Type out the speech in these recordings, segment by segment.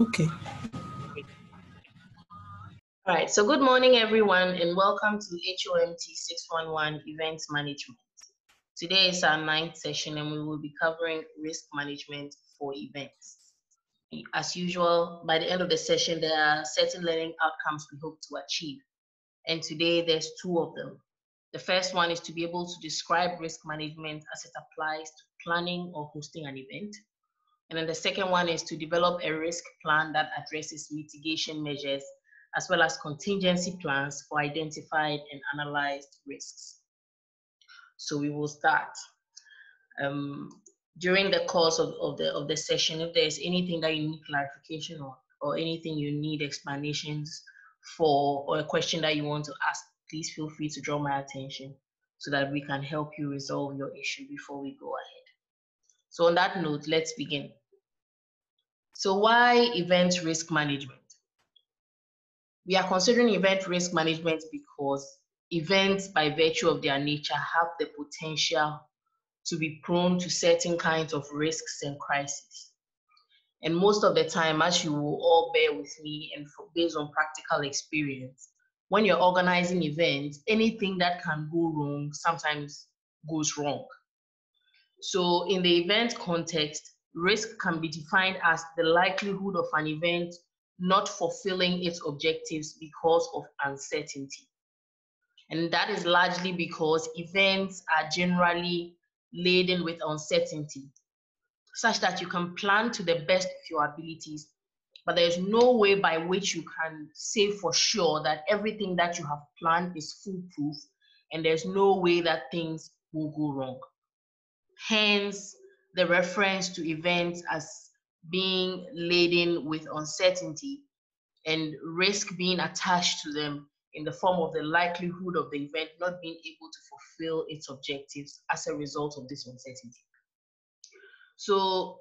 Okay. All right, so good morning, everyone, and welcome to HOMT 611 Events Management. Today is our ninth session, and we will be covering risk management for events. As usual, by the end of the session, there are certain learning outcomes we hope to achieve. And today, there's two of them. The first one is to be able to describe risk management as it applies to planning or hosting an event. And then the second one is to develop a risk plan that addresses mitigation measures as well as contingency plans for identified and analyzed risks. So we will start. Um, during the course of, of, the, of the session, if there's anything that you need clarification on or anything you need explanations for or a question that you want to ask, please feel free to draw my attention so that we can help you resolve your issue before we go ahead. So on that note, let's begin. So why event risk management? We are considering event risk management because events by virtue of their nature have the potential to be prone to certain kinds of risks and crises. And most of the time, as you will all bear with me and based on practical experience, when you're organizing events, anything that can go wrong sometimes goes wrong. So in the event context, risk can be defined as the likelihood of an event not fulfilling its objectives because of uncertainty. And that is largely because events are generally laden with uncertainty, such that you can plan to the best of your abilities, but there's no way by which you can say for sure that everything that you have planned is foolproof, and there's no way that things will go wrong. Hence, the reference to events as being laden with uncertainty and risk being attached to them in the form of the likelihood of the event not being able to fulfill its objectives as a result of this uncertainty. So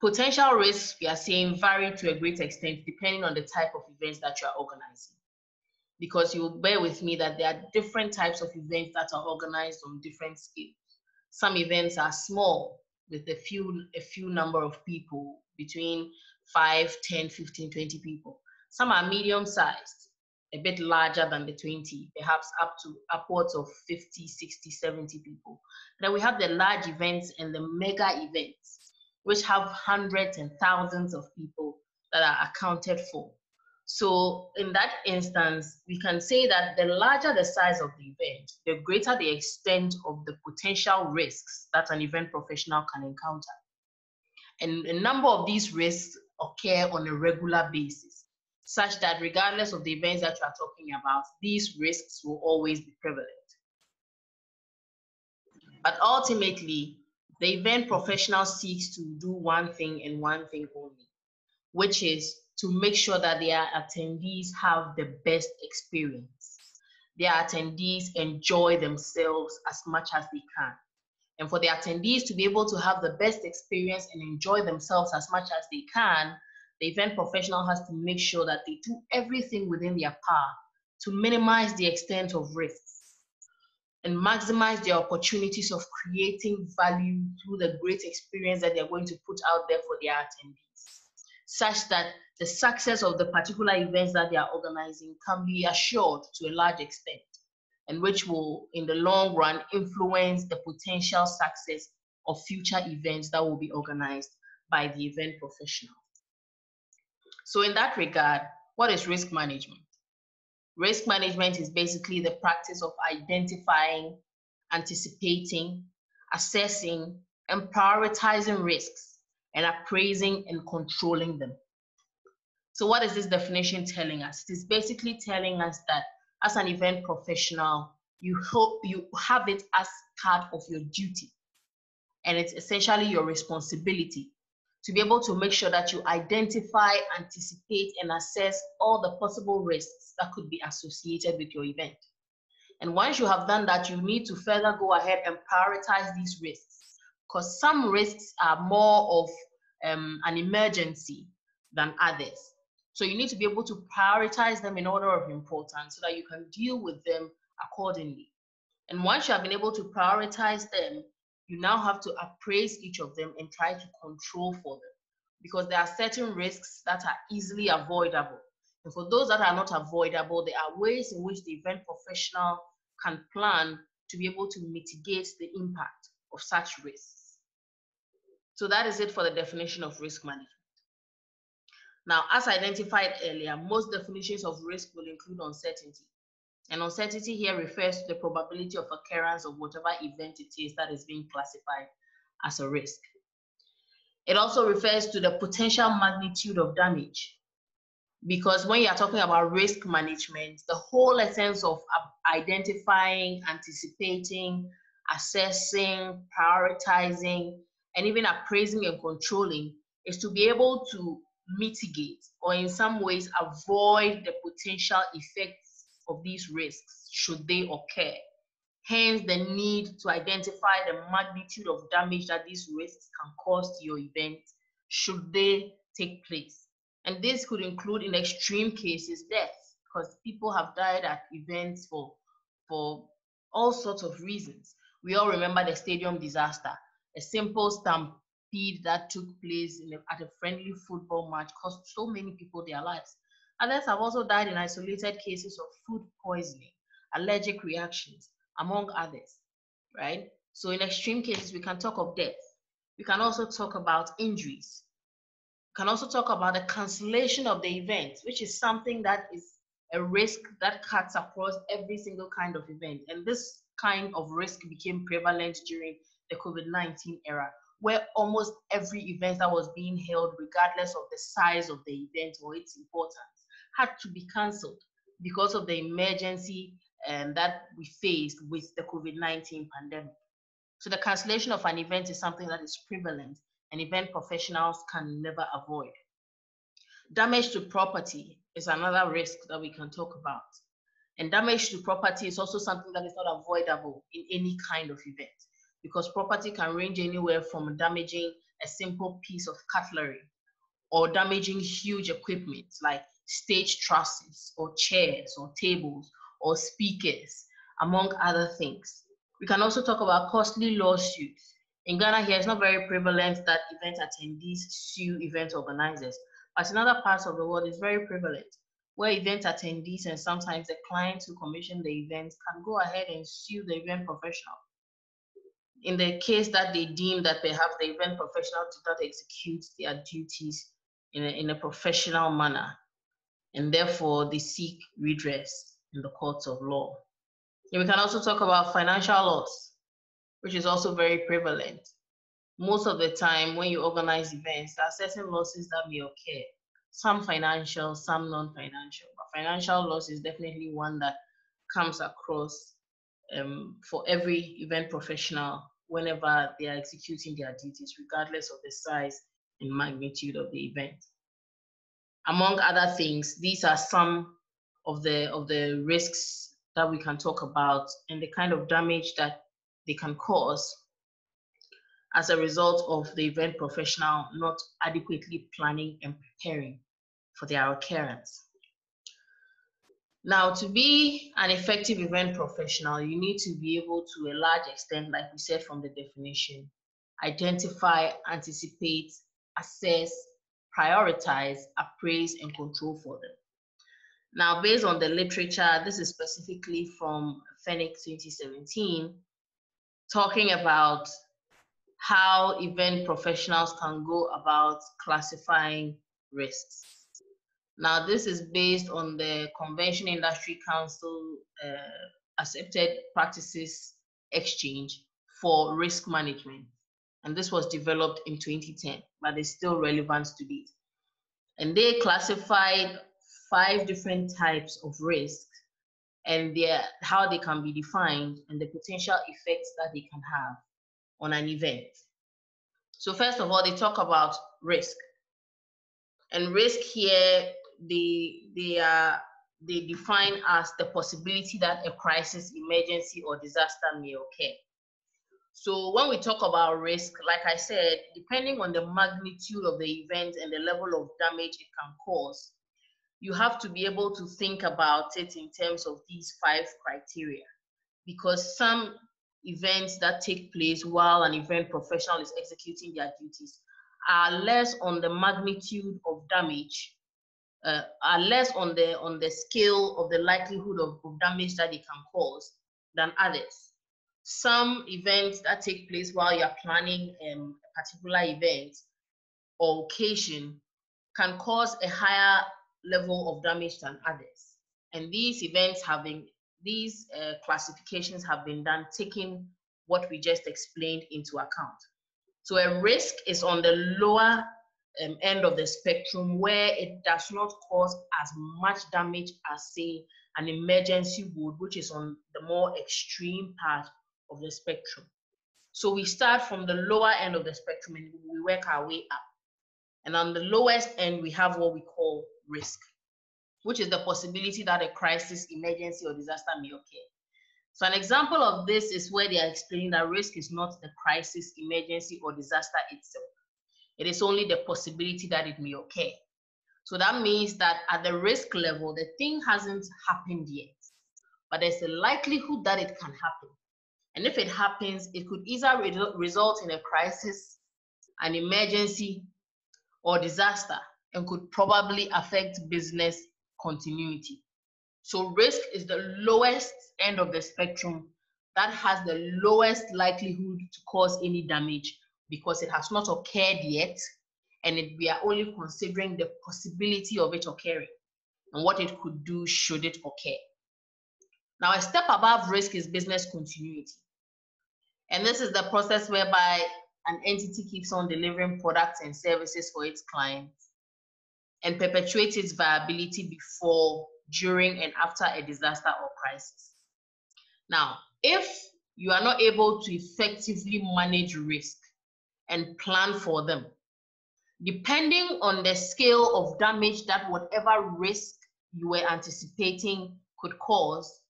potential risks, we are seeing vary to a great extent depending on the type of events that you are organizing. Because you will bear with me that there are different types of events that are organized on different scales. Some events are small with a few, a few number of people between 5, 10, 15, 20 people. Some are medium sized, a bit larger than the 20, perhaps up to upwards of 50, 60, 70 people. Then we have the large events and the mega events, which have hundreds and thousands of people that are accounted for. So in that instance, we can say that the larger the size of the event, the greater the extent of the potential risks that an event professional can encounter. And a number of these risks occur on a regular basis, such that regardless of the events that you are talking about, these risks will always be prevalent. But ultimately, the event professional seeks to do one thing and one thing only, which is to make sure that their attendees have the best experience. Their attendees enjoy themselves as much as they can. And for the attendees to be able to have the best experience and enjoy themselves as much as they can, the event professional has to make sure that they do everything within their power to minimize the extent of risks and maximize the opportunities of creating value through the great experience that they're going to put out there for their attendees, such that the success of the particular events that they are organizing can be assured to a large extent and which will, in the long run, influence the potential success of future events that will be organized by the event professional. So, in that regard, what is risk management? Risk management is basically the practice of identifying, anticipating, assessing, and prioritizing risks and appraising and controlling them. So, what is this definition telling us? It is basically telling us that as an event professional, you hope you have it as part of your duty. And it's essentially your responsibility to be able to make sure that you identify, anticipate, and assess all the possible risks that could be associated with your event. And once you have done that, you need to further go ahead and prioritize these risks because some risks are more of um, an emergency than others. So you need to be able to prioritize them in order of importance so that you can deal with them accordingly. And once you have been able to prioritize them, you now have to appraise each of them and try to control for them. because there are certain risks that are easily avoidable. And for those that are not avoidable, there are ways in which the event professional can plan to be able to mitigate the impact of such risks. So that is it for the definition of risk management. Now, as identified earlier, most definitions of risk will include uncertainty. And uncertainty here refers to the probability of occurrence of whatever event it is that is being classified as a risk. It also refers to the potential magnitude of damage. Because when you are talking about risk management, the whole essence of um, identifying, anticipating, assessing, prioritizing, and even appraising and controlling is to be able to mitigate or in some ways avoid the potential effects of these risks should they occur. Hence, the need to identify the magnitude of damage that these risks can cause to your event should they take place. And this could include, in extreme cases, death, because people have died at events for, for all sorts of reasons. We all remember the stadium disaster. A simple stampede that took place a, at a friendly football match cost so many people their lives. Others have also died in isolated cases of food poisoning, allergic reactions, among others, right? So in extreme cases, we can talk of death. We can also talk about injuries. We can also talk about the cancellation of the event, which is something that is a risk that cuts across every single kind of event. And this kind of risk became prevalent during the COVID-19 era, where almost every event that was being held, regardless of the size of the event or its importance, had to be cancelled because of the emergency um, that we faced with the COVID 19 pandemic. So, the cancellation of an event is something that is prevalent and event professionals can never avoid. Damage to property is another risk that we can talk about. And damage to property is also something that is not avoidable in any kind of event because property can range anywhere from damaging a simple piece of cutlery or damaging huge equipment like stage trusses or chairs or tables or speakers, among other things. We can also talk about costly lawsuits. In Ghana here, it's not very prevalent that event attendees sue event organizers, but in other parts of the world, it's very prevalent, where event attendees and sometimes the clients who commission the event can go ahead and sue the event professional. In the case that they deem that perhaps the event professional did not execute their duties in a, in a professional manner, and therefore they seek redress in the courts of law. And we can also talk about financial loss, which is also very prevalent. Most of the time, when you organize events, there are certain losses that may occur. Some financial, some non-financial. But financial loss is definitely one that comes across um, for every event professional whenever they are executing their duties, regardless of the size and magnitude of the event. Among other things, these are some of the of the risks that we can talk about and the kind of damage that they can cause as a result of the event professional not adequately planning and preparing for their occurrence. Now, to be an effective event professional, you need to be able to a large extent, like we said from the definition, identify, anticipate, assess, prioritize, appraise, and control for them. Now, based on the literature, this is specifically from Fenich 2017, talking about how event professionals can go about classifying risks. Now, this is based on the Convention Industry Council uh, accepted practices exchange for risk management. And this was developed in 2010, but it's still relevant to date. And they classified five different types of risk and their, how they can be defined and the potential effects that they can have on an event. So first of all, they talk about risk. And risk here, they, they, are, they define as the possibility that a crisis, emergency, or disaster may occur. So when we talk about risk, like I said, depending on the magnitude of the event and the level of damage it can cause, you have to be able to think about it in terms of these five criteria because some events that take place while an event professional is executing their duties are less on the magnitude of damage, uh, are less on the on the scale of the likelihood of, of damage that they can cause than others. Some events that take place while you're planning um, a particular event or occasion can cause a higher level of damage than others. And these events have been, these uh, classifications have been done taking what we just explained into account. So a risk is on the lower um, end of the spectrum where it does not cause as much damage as say an emergency would, which is on the more extreme part of the spectrum. So we start from the lower end of the spectrum and we work our way up. And on the lowest end, we have what we call risk, which is the possibility that a crisis, emergency, or disaster may occur. So an example of this is where they are explaining that risk is not the crisis, emergency, or disaster itself. It is only the possibility that it may occur. So that means that at the risk level, the thing hasn't happened yet, but there's a likelihood that it can happen. And if it happens, it could either re result in a crisis, an emergency, or disaster, and could probably affect business continuity. So risk is the lowest end of the spectrum that has the lowest likelihood to cause any damage because it has not occurred yet and it, we are only considering the possibility of it occurring and what it could do should it occur. Now, a step above risk is business continuity. And this is the process whereby an entity keeps on delivering products and services for its clients and perpetuates its viability before, during, and after a disaster or crisis. Now, if you are not able to effectively manage risk and plan for them, depending on the scale of damage that whatever risk you were anticipating could cause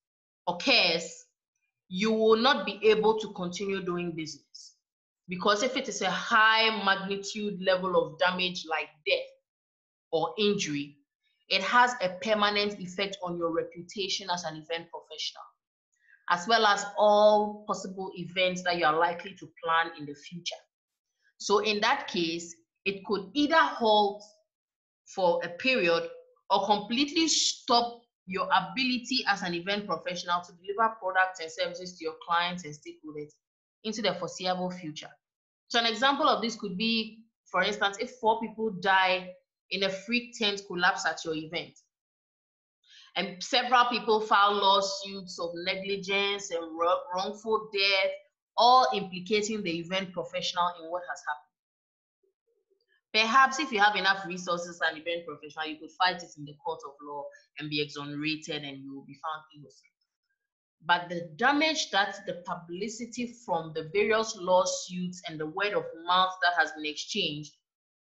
occurs, you will not be able to continue doing business. Because if it is a high magnitude level of damage like death or injury, it has a permanent effect on your reputation as an event professional, as well as all possible events that you are likely to plan in the future. So in that case, it could either halt for a period or completely stop your ability as an event professional to deliver products and services to your clients and stakeholders into the foreseeable future. So an example of this could be, for instance, if four people die in a freak tent collapse at your event, and several people file lawsuits of negligence and wrongful death, all implicating the event professional in what has happened. Perhaps if you have enough resources and event professional, you could fight it in the court of law and be exonerated and you will be found innocent. But the damage that the publicity from the various lawsuits and the word of mouth that has been exchanged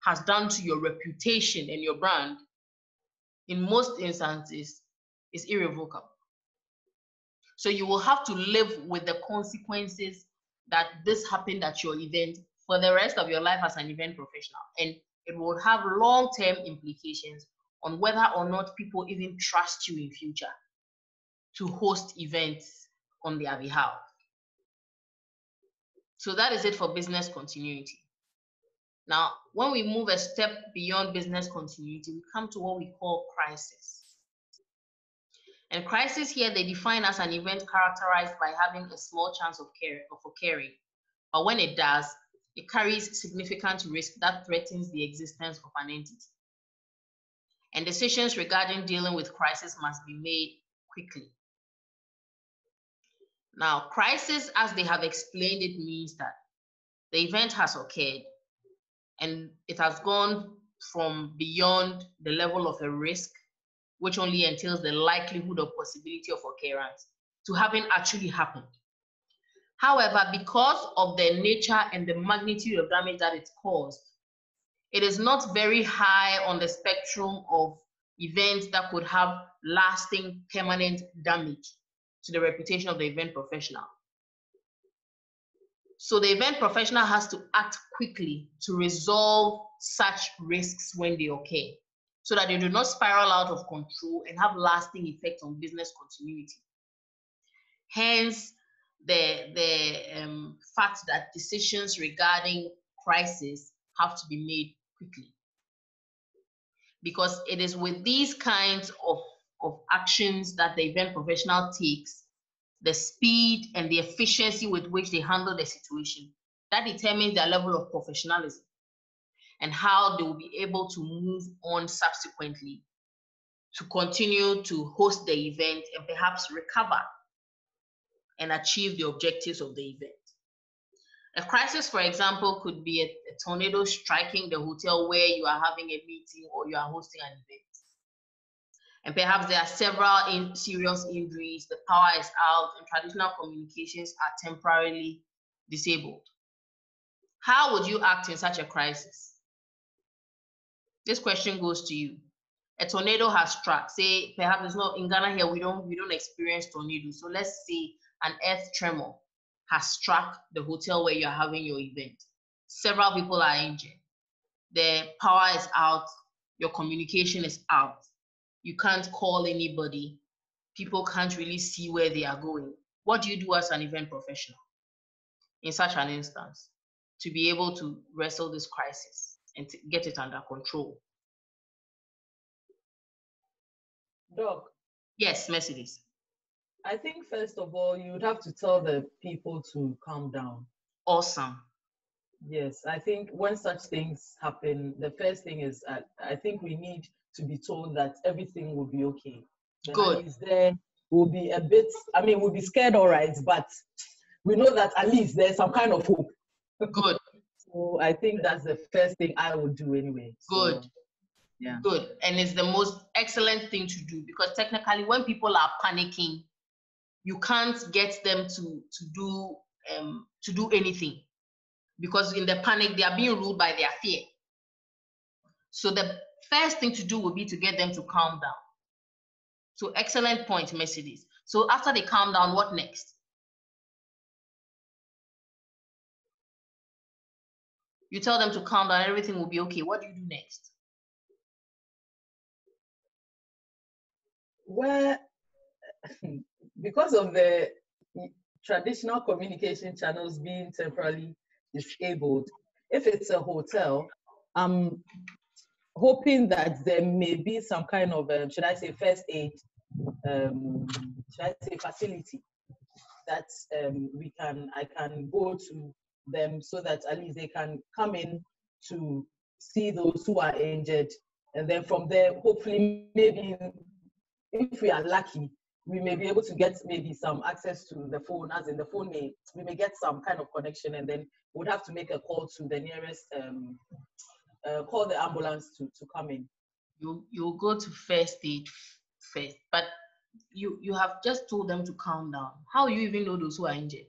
has done to your reputation and your brand, in most instances, is irrevocable. So you will have to live with the consequences that this happened at your event for the rest of your life as an event professional. And it will have long-term implications on whether or not people even trust you in future to host events on their behalf. So that is it for business continuity. Now, when we move a step beyond business continuity, we come to what we call crisis. And crisis here, they define as an event characterized by having a small chance of, care, of occurring. But when it does, it carries significant risk that threatens the existence of an entity. And decisions regarding dealing with crisis must be made quickly. Now, crisis, as they have explained it, means that the event has occurred and it has gone from beyond the level of a risk, which only entails the likelihood or possibility of occurrence, to having actually happened. However, because of the nature and the magnitude of damage that it caused, it is not very high on the spectrum of events that could have lasting permanent damage to the reputation of the event professional. So the event professional has to act quickly to resolve such risks when they occur so that they do not spiral out of control and have lasting effects on business continuity. Hence, the, the um, fact that decisions regarding crisis have to be made quickly. Because it is with these kinds of, of actions that the event professional takes, the speed and the efficiency with which they handle the situation, that determines their level of professionalism and how they will be able to move on subsequently to continue to host the event and perhaps recover and achieve the objectives of the event. A crisis, for example, could be a, a, tornado striking the hotel where you are having a meeting or you are hosting an event. And perhaps there are several in serious injuries, the power is out, and traditional communications are temporarily disabled. How would you act in such a crisis? This question goes to you. A tornado has struck. Say perhaps it's not in Ghana here. We don't we don't experience tornadoes. So let's say an earth tremor has struck the hotel where you're having your event. Several people are injured. The power is out. Your communication is out. You can't call anybody. People can't really see where they are going. What do you do as an event professional in such an instance to be able to wrestle this crisis and to get it under control? Doc. Yes, Mercedes. I think first of all, you would have to tell the people to calm down. Awesome. Yes, I think when such things happen, the first thing is uh, I think we need to be told that everything will be okay. The Good. Is there We'll be a bit. I mean, we'll be scared, all right, but we know that at least there's some kind of hope. Good. So I think that's the first thing I would do anyway. Good. Yeah. Good. And it's the most excellent thing to do because technically, when people are panicking, you can't get them to to do um, to do anything because in the panic they are being ruled by their fear. So the first thing to do would be to get them to calm down. So excellent point, Mercedes. So after they calm down, what next? You tell them to calm down, everything will be okay. What do you do next? Well, because of the traditional communication channels being temporarily disabled, if it's a hotel, I'm hoping that there may be some kind of, um, should I say, first aid, um, should I say, facility that um, we can, I can go to them so that at least they can come in to see those who are injured, and then from there, hopefully, maybe if we are lucky, we may be able to get maybe some access to the phone, as in the phone may we may get some kind of connection, and then we'd have to make a call to the nearest um, uh, call the ambulance to to come in. You you go to first aid first, but you you have just told them to calm down. How you even know those who are injured?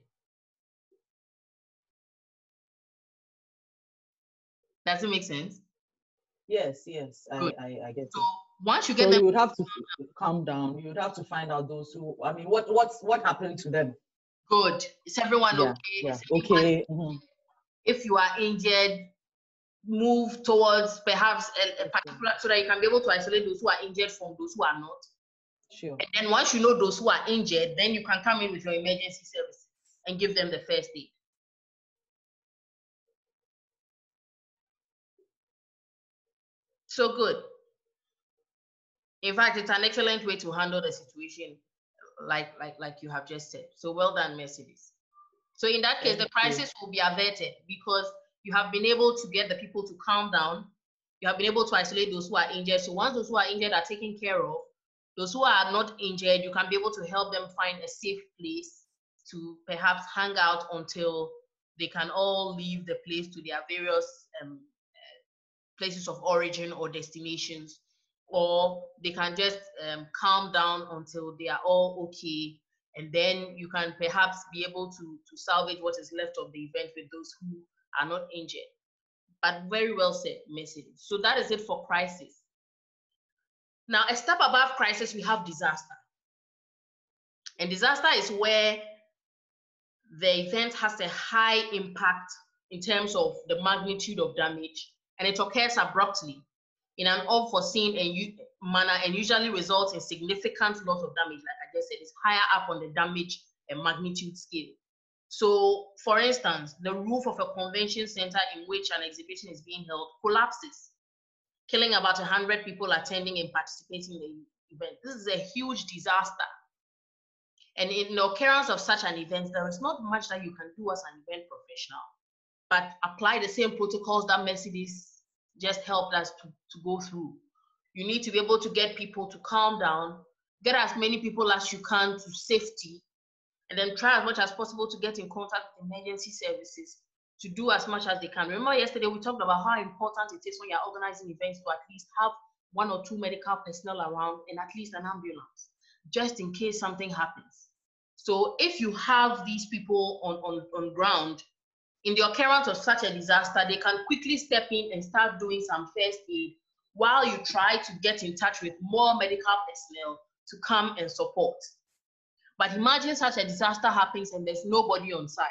Does it make sense? Yes, yes, I, I, I, get so, it once you get so them, you would have to calm down. You would have to find out those who. I mean, what what's what happened to them? Good. Is everyone yeah, okay? Yeah. Everyone, okay. Mm-hmm. If you are injured, move towards perhaps a, a, particular so that you can be able to isolate those who are injured from those who are not. Sure. And then once you know those who are injured, then you can come in with your emergency services and give them the first aid. So good. In fact, it's an excellent way to handle the situation, like like like you have just said. So well done, Mercedes. So in that case, the crisis will be averted because you have been able to get the people to calm down. You have been able to isolate those who are injured. So once those who are injured are taken care of, those who are not injured, you can be able to help them find a safe place to perhaps hang out until they can all leave the place to their various um, places of origin or destinations or they can just um, calm down until they are all okay. And then you can perhaps be able to to salvage what is left of the event with those who are not injured. But very well said message so that is it for crisis. Now a step above crisis we have disaster. And disaster is where the event has a high impact in terms of the magnitude of damage and it occurs abruptly in an unforeseen and manner and usually results in significant loss of damage. Like I just said, it's higher up on the damage and magnitude scale. So, for instance, the roof of a convention center in which an exhibition is being held collapses, killing about 100 people attending and participating in the event. This is a huge disaster. And in the occurrence of such an event, there is not much that you can do as an event professional, but apply the same protocols that Mercedes just helped us to, to go through. You need to be able to get people to calm down, get as many people as you can to safety, and then try as much as possible to get in contact with emergency services to do as much as they can. Remember yesterday we talked about how important it is when you're organizing events to at least have one or two medical personnel around and at least an ambulance, just in case something happens. So if you have these people on, on, on ground, in the occurrence of such a disaster, they can quickly step in and start doing some first aid while you try to get in touch with more medical personnel to come and support. But imagine such a disaster happens and there's nobody on site.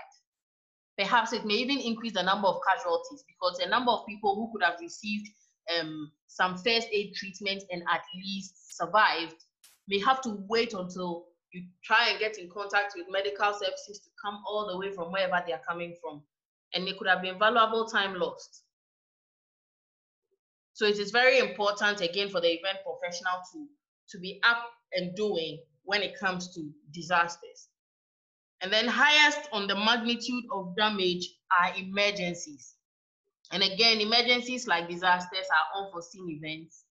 Perhaps it may even increase the number of casualties because a number of people who could have received um, some first aid treatment and at least survived may have to wait until you try and get in contact with medical services to come all the way from wherever they are coming from. And it could have been valuable time lost. So it is very important again for the event professional to, to be up and doing when it comes to disasters. And then highest on the magnitude of damage are emergencies. And again, emergencies like disasters are unforeseen events,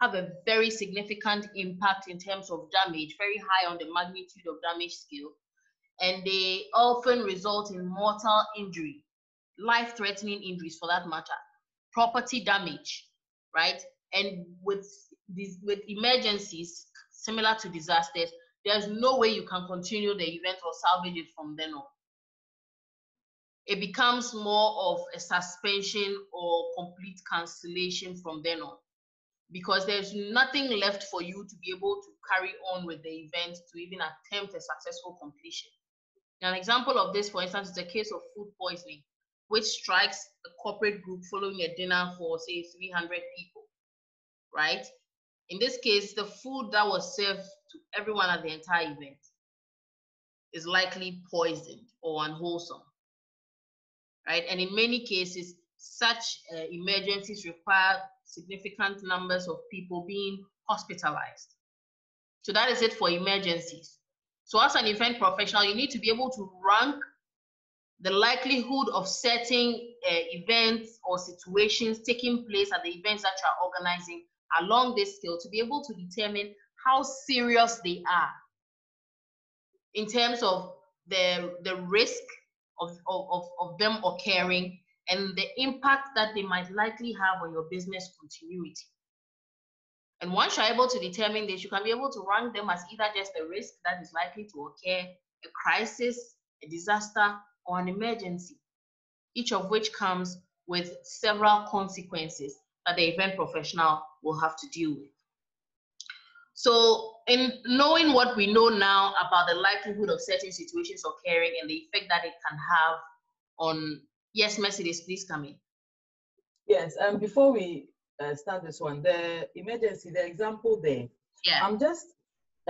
have a very significant impact in terms of damage, very high on the magnitude of damage scale. And they often result in mortal injury, life-threatening injuries for that matter, property damage, right? And with these with emergencies similar to disasters, there's no way you can continue the event or salvage it from then on. It becomes more of a suspension or complete cancellation from then on because there's nothing left for you to be able to carry on with the event to even attempt a successful completion. An example of this, for instance, is the case of food poisoning, which strikes a corporate group following a dinner for, say, 300 people, right? In this case, the food that was served to everyone at the entire event is likely poisoned or unwholesome, right? And in many cases, such uh, emergencies require significant numbers of people being hospitalized. So that is it for emergencies. So as an event professional, you need to be able to rank the likelihood of certain uh, events or situations taking place at the events that you are organizing along this scale to be able to determine how serious they are in terms of the, the risk of, of, of them occurring and the impact that they might likely have on your business continuity. And once you're able to determine this, you can be able to rank them as either just a risk that is likely to occur, a crisis, a disaster, or an emergency, each of which comes with several consequences that the event professional will have to deal with. So in knowing what we know now about the likelihood of certain situations occurring and the effect that it can have on, yes, Mercedes, please come in. Yes, and um, before we uh, start this one, the emergency, the example there, yeah. I'm just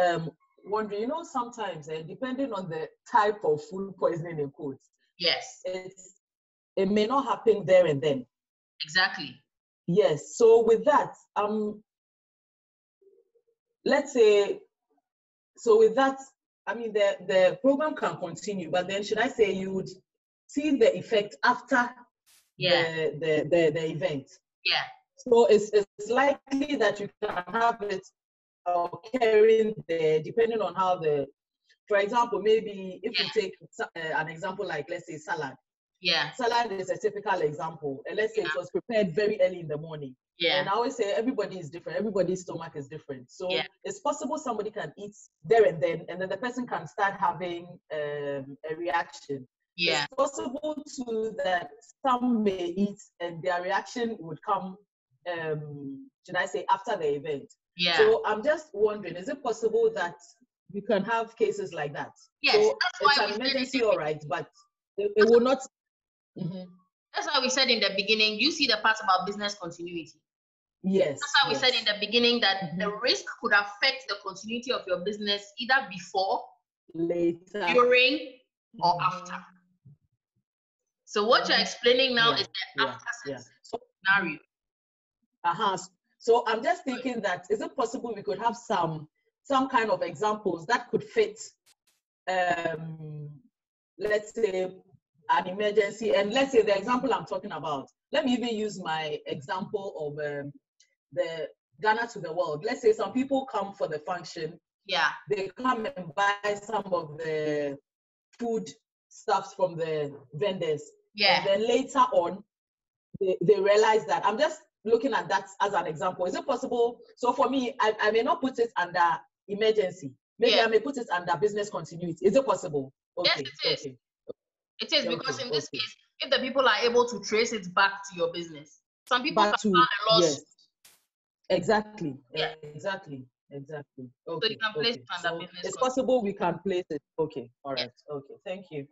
um, wondering, you know, sometimes uh, depending on the type of food poisoning in quotes, yes, it's, it may not happen there and then. Exactly. Yes. So with that, um, let's say, so with that, I mean, the, the program can continue, but then should I say you would see the effect after yeah. the, the, the, the event? Yeah. So it's, it's likely that you can have it occurring there, depending on how the, for example, maybe if yeah. you take uh, an example like, let's say, salad. Yeah. Salad is a typical example. And let's say yeah. it was prepared very early in the morning. Yeah. And I always say everybody is different. Everybody's stomach is different. So yeah. it's possible somebody can eat there and then, and then the person can start having um, a reaction. Yeah. It's possible too that some may eat and their reaction would come, um, should I say, after the event. Yeah. So I'm just wondering, is it possible that you can have cases like that? Yes. So it's an emergency, all right, but it, it will not Mm-hmm. That's why we said in the beginning, you see the part about business continuity. Yes. That's why yes. we said in the beginning that mm-hmm. the risk could affect the continuity of your business either before, later, during, or mm-hmm. after. So what you're explaining now Yeah, is the after yeah. scenario. uh-huh. So I'm just thinking that is it possible we could have some some kind of examples that could fit um let's say an emergency and let's say the example I'm talking about. Let me even use my example of um, the Ghana to the world. Let's say some people come for the function Yeah, they come and buy some of the food stuffs from the vendors. yeah, And then later on, they, they realize that I'm just looking at that as an example. Is it possible? So for me, I, I may not put it under emergency. Maybe Yeah. I may put it under business continuity. Is it possible? Yes, Okay, it is. okay. it is because Okay, in this okay. case, if the people are able to trace it back to your business, some people Back can to file a lawsuit. yes, exactly, Yeah. exactly, exactly. Okay. So you can place okay. it under So business it's continuity. possible we can place it. Okay, all right. Okay, thank you.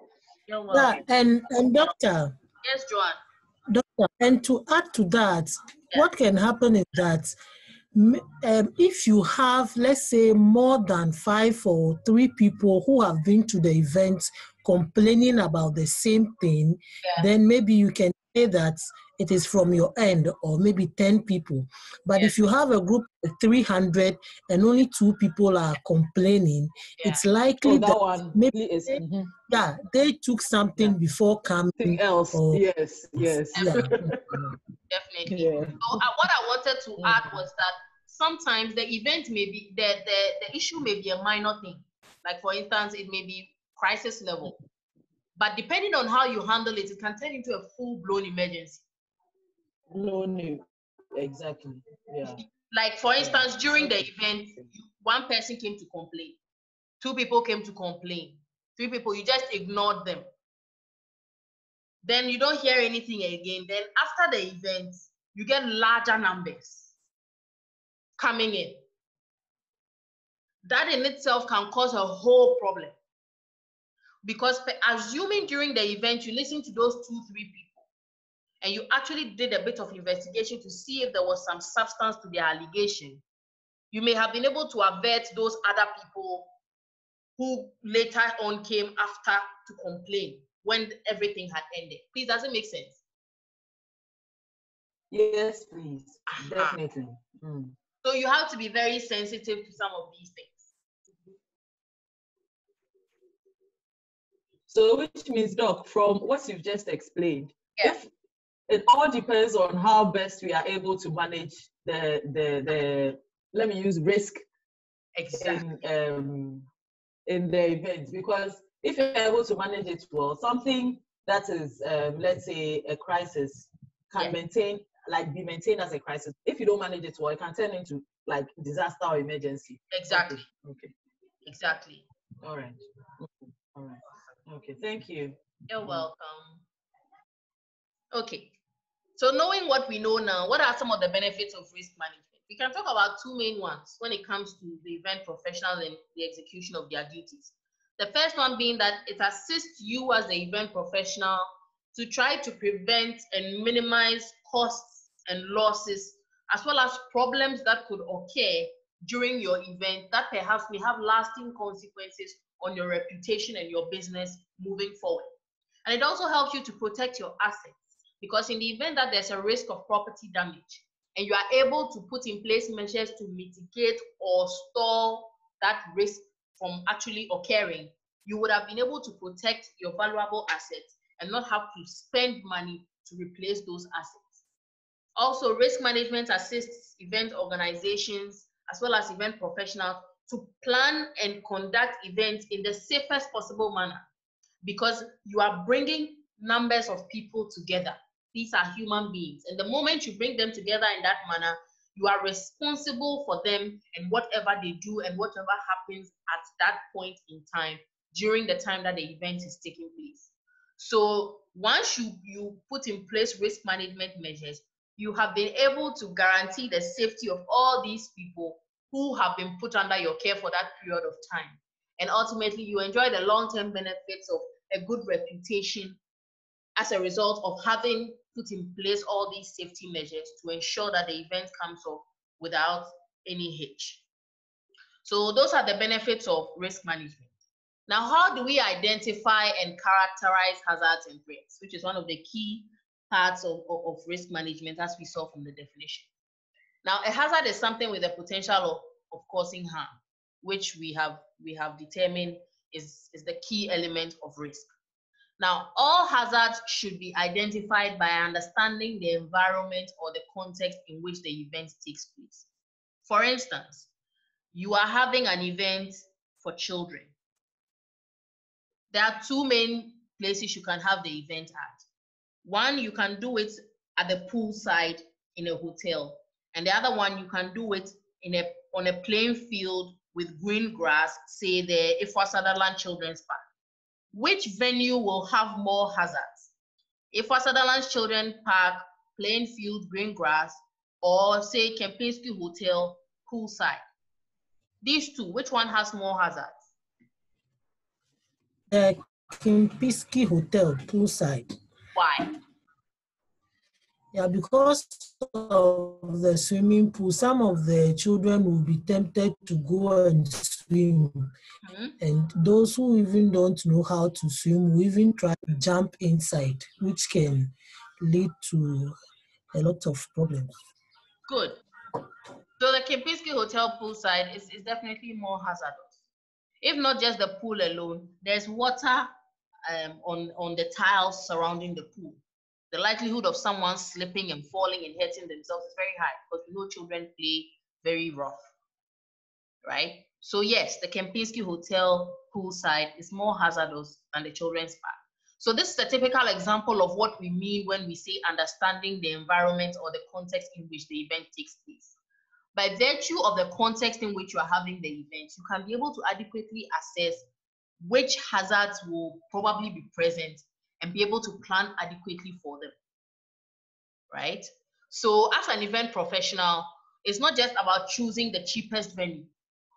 You're Yeah, and, and doctor, Yes, Joanne. doctor, and to add to that, Yeah. What can happen is that um, if you have, let's say, more than five or three people who have been to the event complaining about the same thing, Yeah. then maybe you can say that it is from your end, or maybe 10 people. But Yeah. if you have a group of 300 and only two people are complaining, Yeah. it's likely Oh, that that one maybe is mhm. yeah, they took something before coming. something else. or- Yes, yes. Yeah. Definitely. Yeah. So uh, what I wanted to Mm. add was that sometimes the event may be the, the the issue may be a minor thing. Like for instance, it may be crisis level. But depending on how you handle it, it can turn into a full-blown emergency. No new. Exactly. Yeah. Like for instance, during the event, one person came to complain, two people came to complain, three people, you just ignored them. Then you don't hear anything again. Then after the event, you get larger numbers coming in. That in itself can cause a whole problem. Because assuming during the event you listen to those two, three people, and you actually did a bit of investigation to see if there was some substance to the allegation, you may have been able to avert those other people who later on came after to complain when everything had ended. Please, does it make sense? Yes, please. Definitely. Mm. So you have to be very sensitive to some of these things. So, which means, Doc, from what you've just explained, Yeah. if it all depends on how best we are able to manage the the the let me use risk Exactly. in um in the event because if you're able to manage it well, something that is um, let's say a crisis can Yeah. maintain like be maintained as a crisis. If you don't manage it well, it can turn into like disaster or emergency. Exactly. Okay. Exactly. All right. Okay. All right. Okay. Thank you. You're welcome. Okay. So knowing what we know now, what are some of the benefits of risk management? We can talk about two main ones when it comes to the event professional and the execution of their duties. The first one being that it assists you as the event professional to try to prevent and minimize costs and losses, as well as problems that could occur during your event that perhaps may have lasting consequences on your reputation and your business moving forward. And it also helps you to protect your assets because in the event that there's a risk of property damage and you are able to put in place measures to mitigate or stall that risk from actually occurring, you would have been able to protect your valuable assets and not have to spend money to replace those assets. Also, risk management assists event organizations as well as event professionals to plan and conduct events in the safest possible manner because you are bringing numbers of people together. These are human beings. And the moment you bring them together in that manner, you are responsible for them and whatever they do and whatever happens at that point in time during the time that the event is taking place. So once you, you put in place risk management measures, you have been able to guarantee the safety of all these people who have been put under your care for that period of time. And ultimately, you enjoy the long term benefits of a good reputation as a result of having put in place all these safety measures to ensure that the event comes off without any hitch. So, those are the benefits of risk management. Now, how do we identify and characterize hazards and threats, which is one of the key parts of, of, of risk management as we saw from the definition. Now, a hazard is something with the potential of, of causing harm, which we have we have determined is, is the key element of risk. Now, all hazards should be identified by understanding the environment or the context in which the event takes place. For instance, you are having an event for children. There are two main places you can have the event at. One, you can do it at the poolside in a hotel, and the other one, you can do it in a on a playing field with green grass, say the Efua Sutherland Children's Park. Which venue will have more hazards? Efua Sutherland Children Park, playing field, green grass, or say Kempinski Hotel, poolside? These two, which one has more hazards? The Kempinski Hotel, poolside. Why? Yeah, because of the swimming pool, some of the children will be tempted to go and swim. Mm-hmm. And those who even don't know how to swim will even try to jump inside, which can lead to a lot of problems. Good. So the Kempinski Hotel poolside is, is definitely more hazardous. If not just the pool alone, there's water um, on, on the tiles surrounding the pool the likelihood of someone slipping and falling and hurting themselves is very high because we know children play very rough, right? So yes, the Kempinski Hotel poolside is more hazardous than the children's park. So this is a typical example of what we mean when we say understanding the environment or the context in which the event takes place. By virtue of the context in which you are having the event, you can be able to adequately assess which hazards will probably be present and be able to plan adequately for them. Right? So, as an event professional, it's not just about choosing the cheapest venue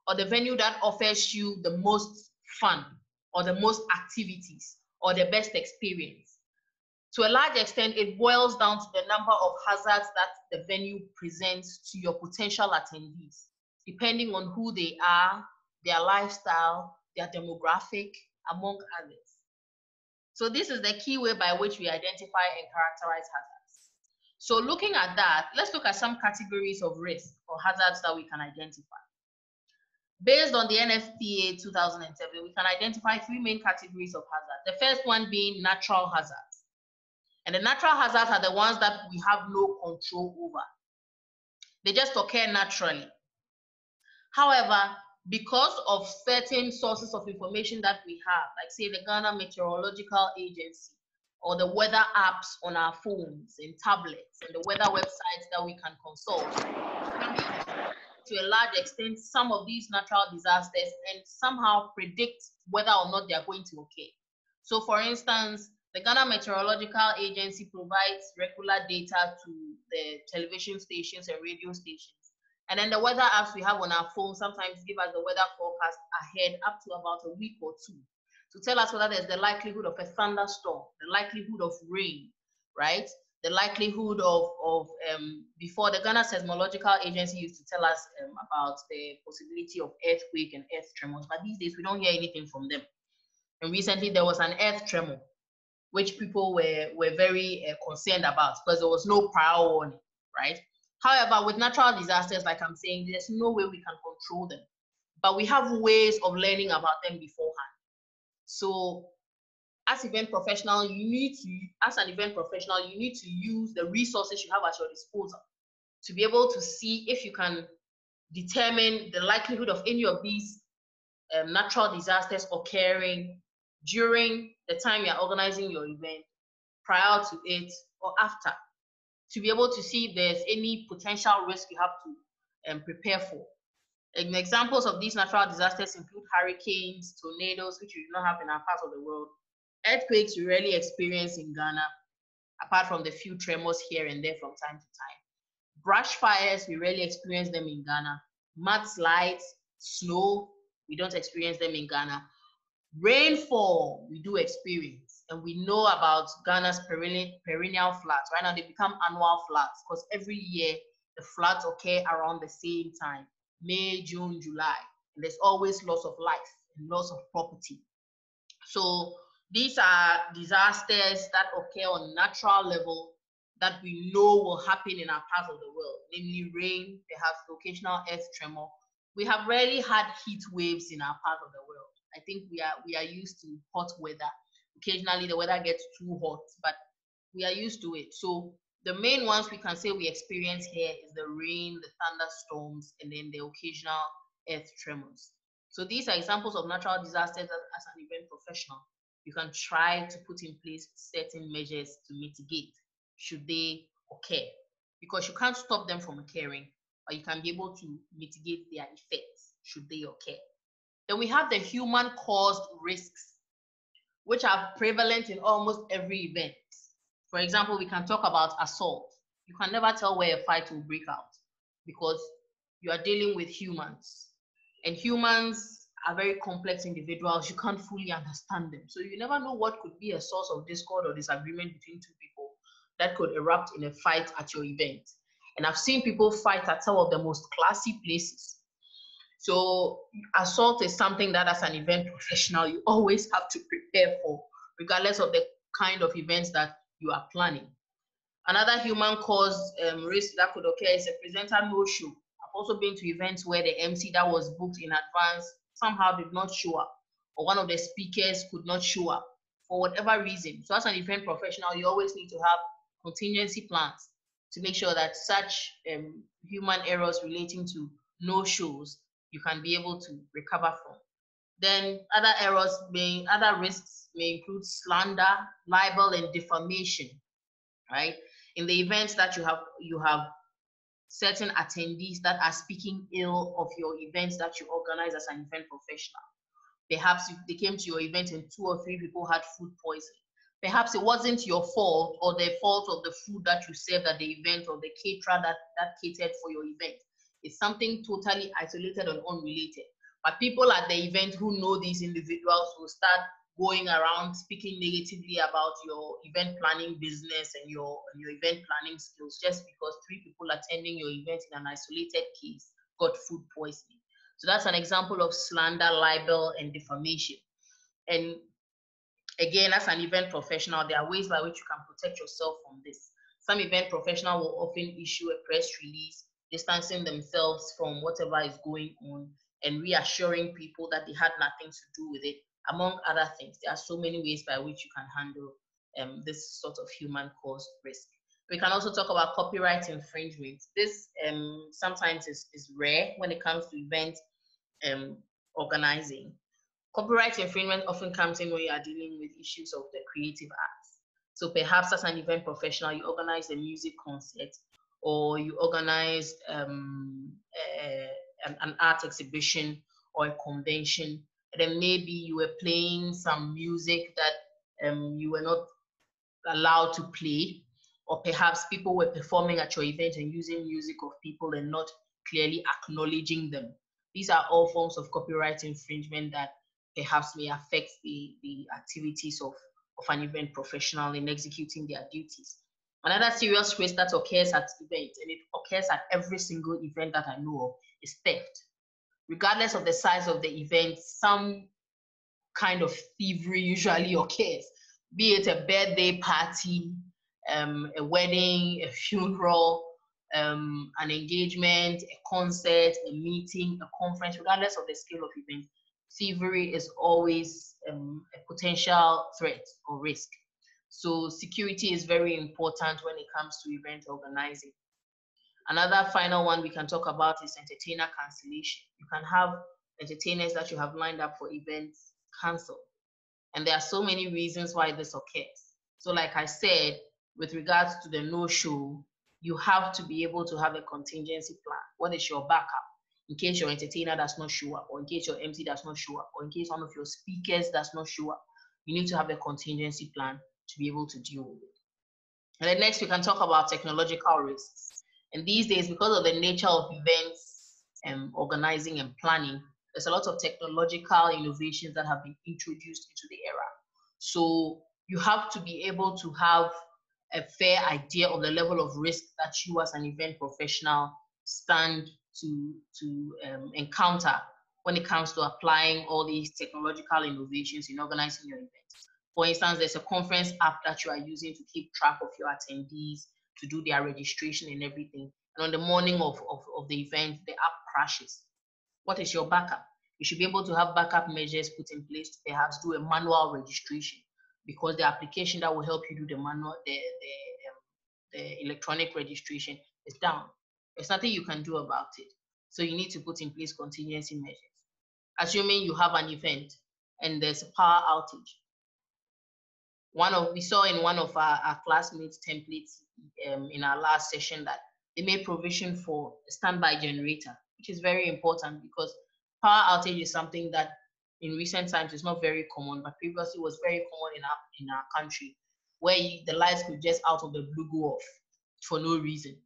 or the venue that offers you the most fun or the most activities or the best experience. To a large extent, it boils down to the number of hazards that the venue presents to your potential attendees, depending on who they are, their lifestyle, their demographic, among others. So this is the key way by which we identify and characterize hazards. So looking at that, let's look at some categories of risk or hazards that we can identify. Based on the NFPA 2007, we can identify three main categories of hazards. The first one being natural hazards. And the natural hazards are the ones that we have no control over. They just occur naturally. However, because of certain sources of information that we have, like say the Ghana Meteorological Agency or the weather apps on our phones and tablets and the weather websites that we can consult, to a large extent some of these natural disasters and somehow predict whether or not they are going to occur. So for instance, the Ghana Meteorological Agency provides regular data to the television stations and radio stations and then the weather apps we have on our phone sometimes give us the weather forecast ahead up to about a week or two to tell us whether there's the likelihood of a thunderstorm, the likelihood of rain, right? The likelihood of, of um, before the Ghana Seismological Agency used to tell us um, about the possibility of earthquake and earth tremors, but these days we don't hear anything from them. And recently there was an earth tremor, which people were, were very uh, concerned about because there was no prior warning, right? However, with natural disasters, like I'm saying, there's no way we can control them. But we have ways of learning about them beforehand. So as event professional, you need to, as an event professional, you need to use the resources you have at your disposal to be able to see if you can determine the likelihood of any of these um, natural disasters occurring during the time you're organizing your event, prior to it, or after to be able to see if there's any potential risk you have to um, prepare for. And examples of these natural disasters include hurricanes, tornadoes, which we do not have in our part of the world, earthquakes we rarely experience in Ghana, apart from the few tremors here and there from time to time. Brush fires, we rarely experience them in Ghana. Mudslides, snow, we don't experience them in Ghana. Rainfall, we do experience and we know about Ghana's perennial, floods. Right now, they become annual floods because every year the floods occur around the same time May, June, July. And there's always loss of life and loss of property So these are disasters that occur on natural level that we know will happen in our part of the world, namely rain, perhaps occasional earth tremor. We have rarely had heat waves in our part of the world. I think we are we are used to hot weather. Occasionally the weather gets too hot, but we are used to it. So the main ones we can say we experience here is the rain, the thunderstorms, and then the occasional earth tremors. So these are examples of natural disasters as, as an event professional. You can try to put in place certain measures to mitigate should they occur because you can't stop them from occurring, but you can be able to mitigate their effects should they occur. Then we have the human caused risks, which are prevalent in almost every event. For example, we can talk about assault. You can never tell where a fight will break out because you are dealing with humans. And humans are very complex individuals. You can't fully understand them. So you never know what could be a source of discord or disagreement between two people that could erupt in a fight at your event. And I've seen people fight at some of the most classy places. So assault is something that as an event professional, you always have to prepare for, regardless of the kind of events that you are planning. Another human caused um, risk that could occur is a presenter no-show. I've also been to events where the MC that was booked in advance somehow did not show up, or one of the speakers could not show up for whatever reason. So as an event professional, you always need to have contingency plans to make sure that such um, human errors relating to no-shows you can be able to recover from. Then other errors may, other risks may include slander, libel, and defamation, right? In the events that you have, you have certain attendees that are speaking ill of your events that you organize as an event professional. Perhaps they came to your event and two or three people had food poisoning perhaps it wasn't your fault or the fault of the food that you served at the event or the caterer that, that catered for your event. It's something totally isolated and unrelated. But people at the event who know these individuals will start going around speaking negatively about your event planning business and your, and your event planning skills just because three people attending your event in an isolated case got food poisoning. So that's an example of slander, libel, and defamation. And again, as an event professional, there are ways by which you can protect yourself from this. Some event professional will often issue a press release distancing themselves from whatever is going on and reassuring people that they had nothing to do with it, among other things. There are so many ways by which you can handle um, this sort of human caused risk. We can also talk about copyright infringement. This um, sometimes is, is rare when it comes to event um, organizing. Copyright infringement often comes in when you are dealing with issues of the creative arts. So perhaps as an event professional, you organize a music concert or you organized um, a, an art exhibition or a convention. And then maybe you were playing some music that um, you were not allowed to play, or perhaps people were performing at your event and using music of people and not clearly acknowledging them. These are all forms of copyright infringement that perhaps may affect the, the activities of, of an event professional in executing their duties. Another serious risk that occurs at events, and it occurs at every single event that I know of, is theft. Regardless of the size of the event, some kind of thievery usually occurs, be it a birthday party, um, a wedding, a funeral, um, an engagement, a concert, a meeting, a conference, regardless of the scale of event, thievery is always um, a potential threat or risk. So security is very important when it comes to event organizing. Another final one we can talk about is entertainer cancellation. You can have entertainers that you have lined up for events cancelled. And there are so many reasons why this occurs. So like I said, with regards to the no-show, you have to be able to have a contingency plan. What is your backup? in case your entertainer does not show up, or in case your MC does not show up, or in case one of your speakers does not show up, you need to have a contingency plan to be able to deal with it. And then next, we can talk about technological risks. And these days, because of the nature of events and organizing and planning, there's a lot of technological innovations that have been introduced into the era. So you have to be able to have a fair idea of the level of risk that you as an event professional stand to, to um, encounter when it comes to applying all these technological innovations in organizing your event. For instance, there's a conference app that you are using to keep track of your attendees, to do their registration and everything. And on the morning of, of, of the event, the app crashes. What is your backup? You should be able to have backup measures put in place to perhaps do a manual registration because the application that will help you do the manual, the, the, um, the electronic registration is down. There's nothing you can do about it. So you need to put in place contingency measures. Assuming you have an event and there's a power outage, one of we saw in one of our, our classmates templates um, in our last session that they made provision for a standby generator, which is very important because power outage is something that in recent times is not very common, but previously was very common in our in our country, where the lights could just out of the blue go off for no reason.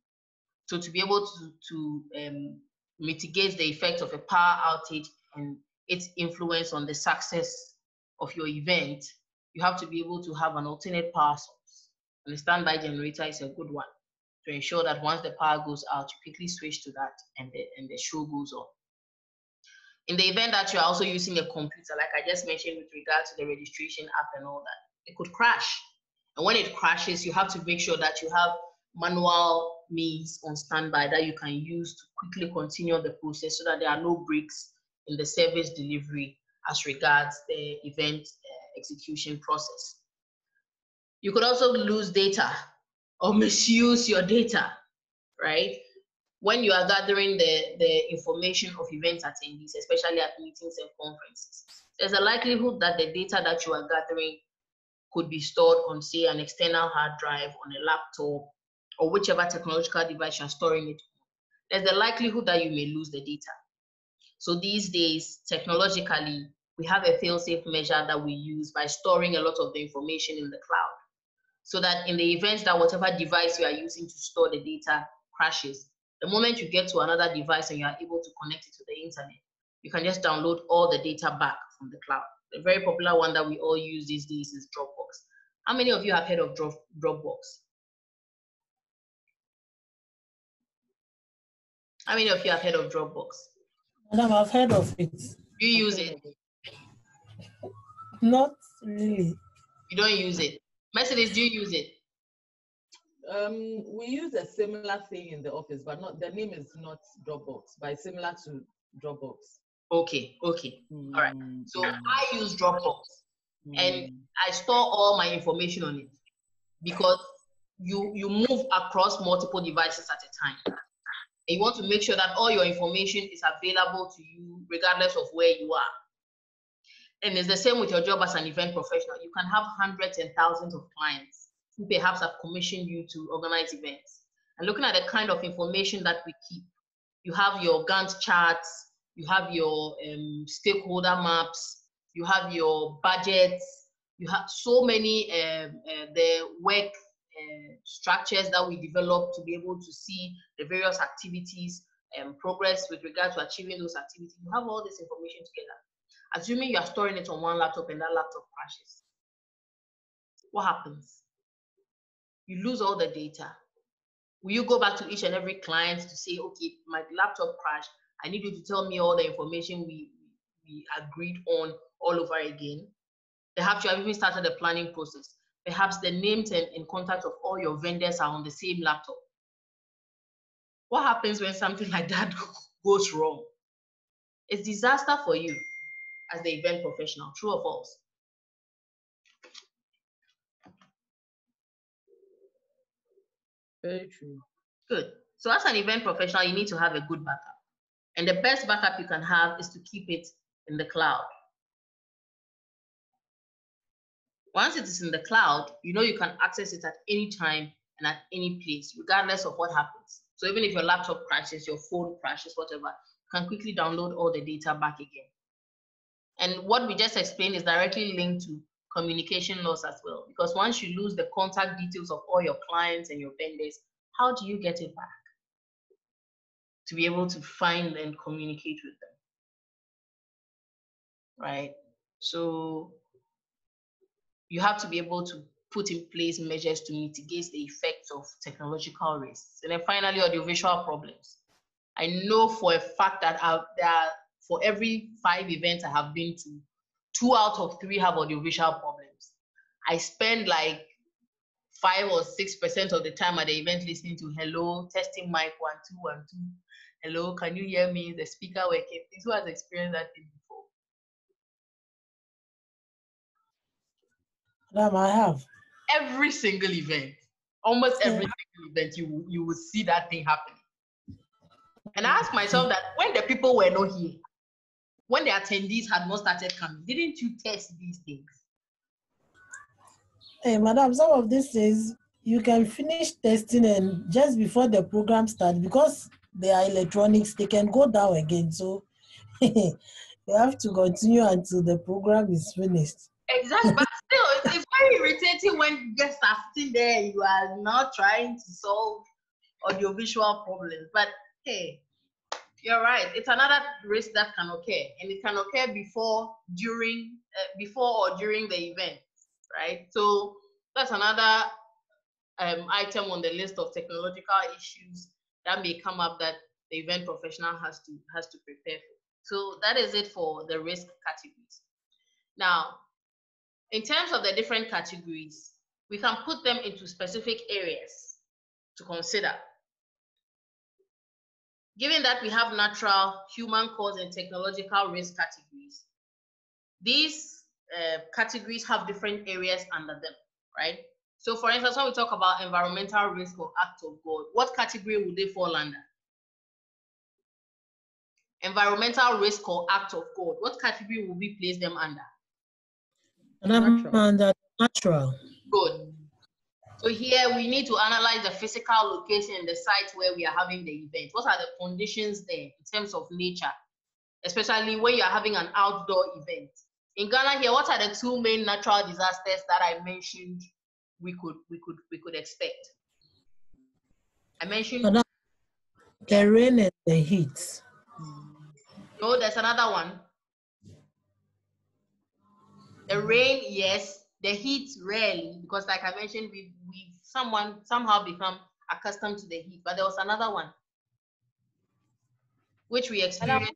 So to be able to to um, mitigate the effect of a power outage and its influence on the success of your event, you have to be able to have an alternate power source. And the standby generator is a good one to ensure that once the power goes out, you quickly switch to that and the, and the show goes on. In the event that you're also using a computer, like I just mentioned with regard to the registration app and all that, it could crash. And when it crashes, you have to make sure that you have manual means on standby that you can use to quickly continue the process so that there are no breaks in the service delivery as regards the event uh, execution process. You could also lose data or misuse your data, right? When you are gathering the, the information of event attendees, especially at meetings and conferences, there's a likelihood that the data that you are gathering could be stored on, say, an external hard drive, on a laptop, or whichever technological device you're storing it on. There's a likelihood that you may lose the data. So these days, technologically, we have a fail-safe measure that we use by storing a lot of the information in the cloud. So that in the event that whatever device you are using to store the data crashes, the moment you get to another device and you are able to connect it to the internet, you can just download all the data back from the cloud. The very popular one that we all use these days is Dropbox. How many of you have heard of Dropbox? How many of you have heard of Dropbox? Madam, I've heard of it. You use it? Not really. You don't use it. Mercedes, do you use it? Um, we use a similar thing in the office, but not the name is not Dropbox, but similar to Dropbox. Okay, okay. Mm. All right. So I use Dropbox mm. and I store all my information on it because you you move across multiple devices at a time. And you want to make sure that all your information is available to you regardless of where you are and it's the same with your job as an event professional. You can have hundreds and thousands of clients who perhaps have commissioned you to organize events. And looking at the kind of information that we keep, you have your Gantt charts, you have your um, stakeholder maps, you have your budgets, you have so many um, uh, the work uh, structures that we develop to be able to see the various activities and progress with regard to achieving those activities. You have all this information together assuming you are storing it on one laptop and that laptop crashes, what happens? You lose all the data. Will you go back to each and every client to say, okay, my laptop crashed. I need you to tell me all the information we, we agreed on all over again. Perhaps you have even started the planning process. Perhaps the names and, and contact of all your vendors are on the same laptop. What happens when something like that goes wrong? It's disaster for you as the event professional. True or false? Very true. Good. So as an event professional, you need to have a good backup. And the best backup you can have is to keep it in the cloud. Once it is in the cloud, you know you can access it at any time and at any place, regardless of what happens. So even if your laptop crashes, your phone crashes, whatever, you can quickly download all the data back again. And what we just explained is directly linked to communication loss as well. Because once you lose the contact details of all your clients and your vendors, how do you get it back? To be able to find and communicate with them. Right? So you have to be able to put in place measures to mitigate the effects of technological risks. And then finally, audiovisual problems. I know for a fact that uh, there are for every five events I have been to, two out of three have audiovisual problems. I spend like five or six percent of the time at the event listening to hello, testing mic one, two, one, two. Hello, can you hear me? The speaker working. This who has experienced that thing before. Madam, I have. Every single event, almost every single event, you you will see that thing happening. And I ask myself that when the people were not here, when the attendees had not started coming, didn't you test these things? Hey, madam, some of these things you can finish testing and just before the program starts because they are electronics, they can go down again. So you have to continue until the program is finished. Exactly, but still, it's, it's very irritating when guests are sitting there. You are not trying to solve audiovisual problems, but hey, you're right. It's another risk that can occur, and it can occur before, during, uh, before or during the event, right? So that's another um, item on the list of technological issues that may come up that the event professional has to has to prepare for. So that is it for the risk categories. Now, in terms of the different categories, we can put them into specific areas to consider. Given that we have natural, human cause, and technological risk categories, these uh, categories have different areas under them, right? So for instance, when we talk about environmental risk or act of God, what category would they fall under? Environmental risk or act of God, what category will we place them under? Natural. Under natural. Good. So here we need to analyze the physical location and the site where we are having the event. What are the conditions there in terms of nature, especially when you are having an outdoor event? In Ghana here, what are the two main natural disasters that I mentioned we could we could we could expect? I mentioned the rain and the heat. No, there's another one. The rain, yes, the heat rarely, because like I mentioned, we we someone somehow become accustomed to the heat. But there was another one, which we experienced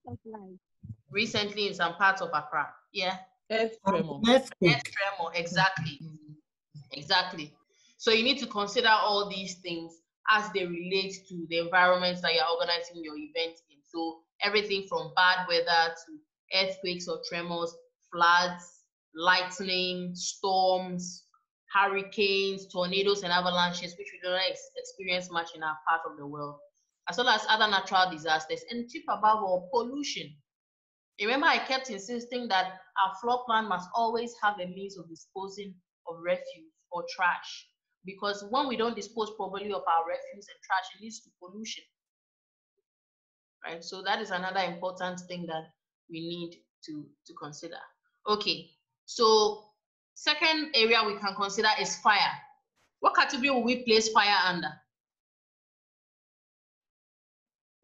recently in some parts of Accra. Yeah. Earth tremor. Earth tremor, exactly. Exactly. So you need to consider all these things as they relate to the environments that you're organizing your event in. So everything from bad weather to earthquakes or tremors, floods, lightning, storms, hurricanes, tornadoes, and avalanches, which we do not ex experience much in our part of the world, as well as other natural disasters, and chief above all, pollution. Remember, I kept insisting that our floor plan must always have a means of disposing of refuse or trash, because when we don't dispose properly of our refuse and trash, it leads to pollution. Right, so that is another important thing that we need to, to consider. Okay, so second area we can consider is fire. What category will we place fire under?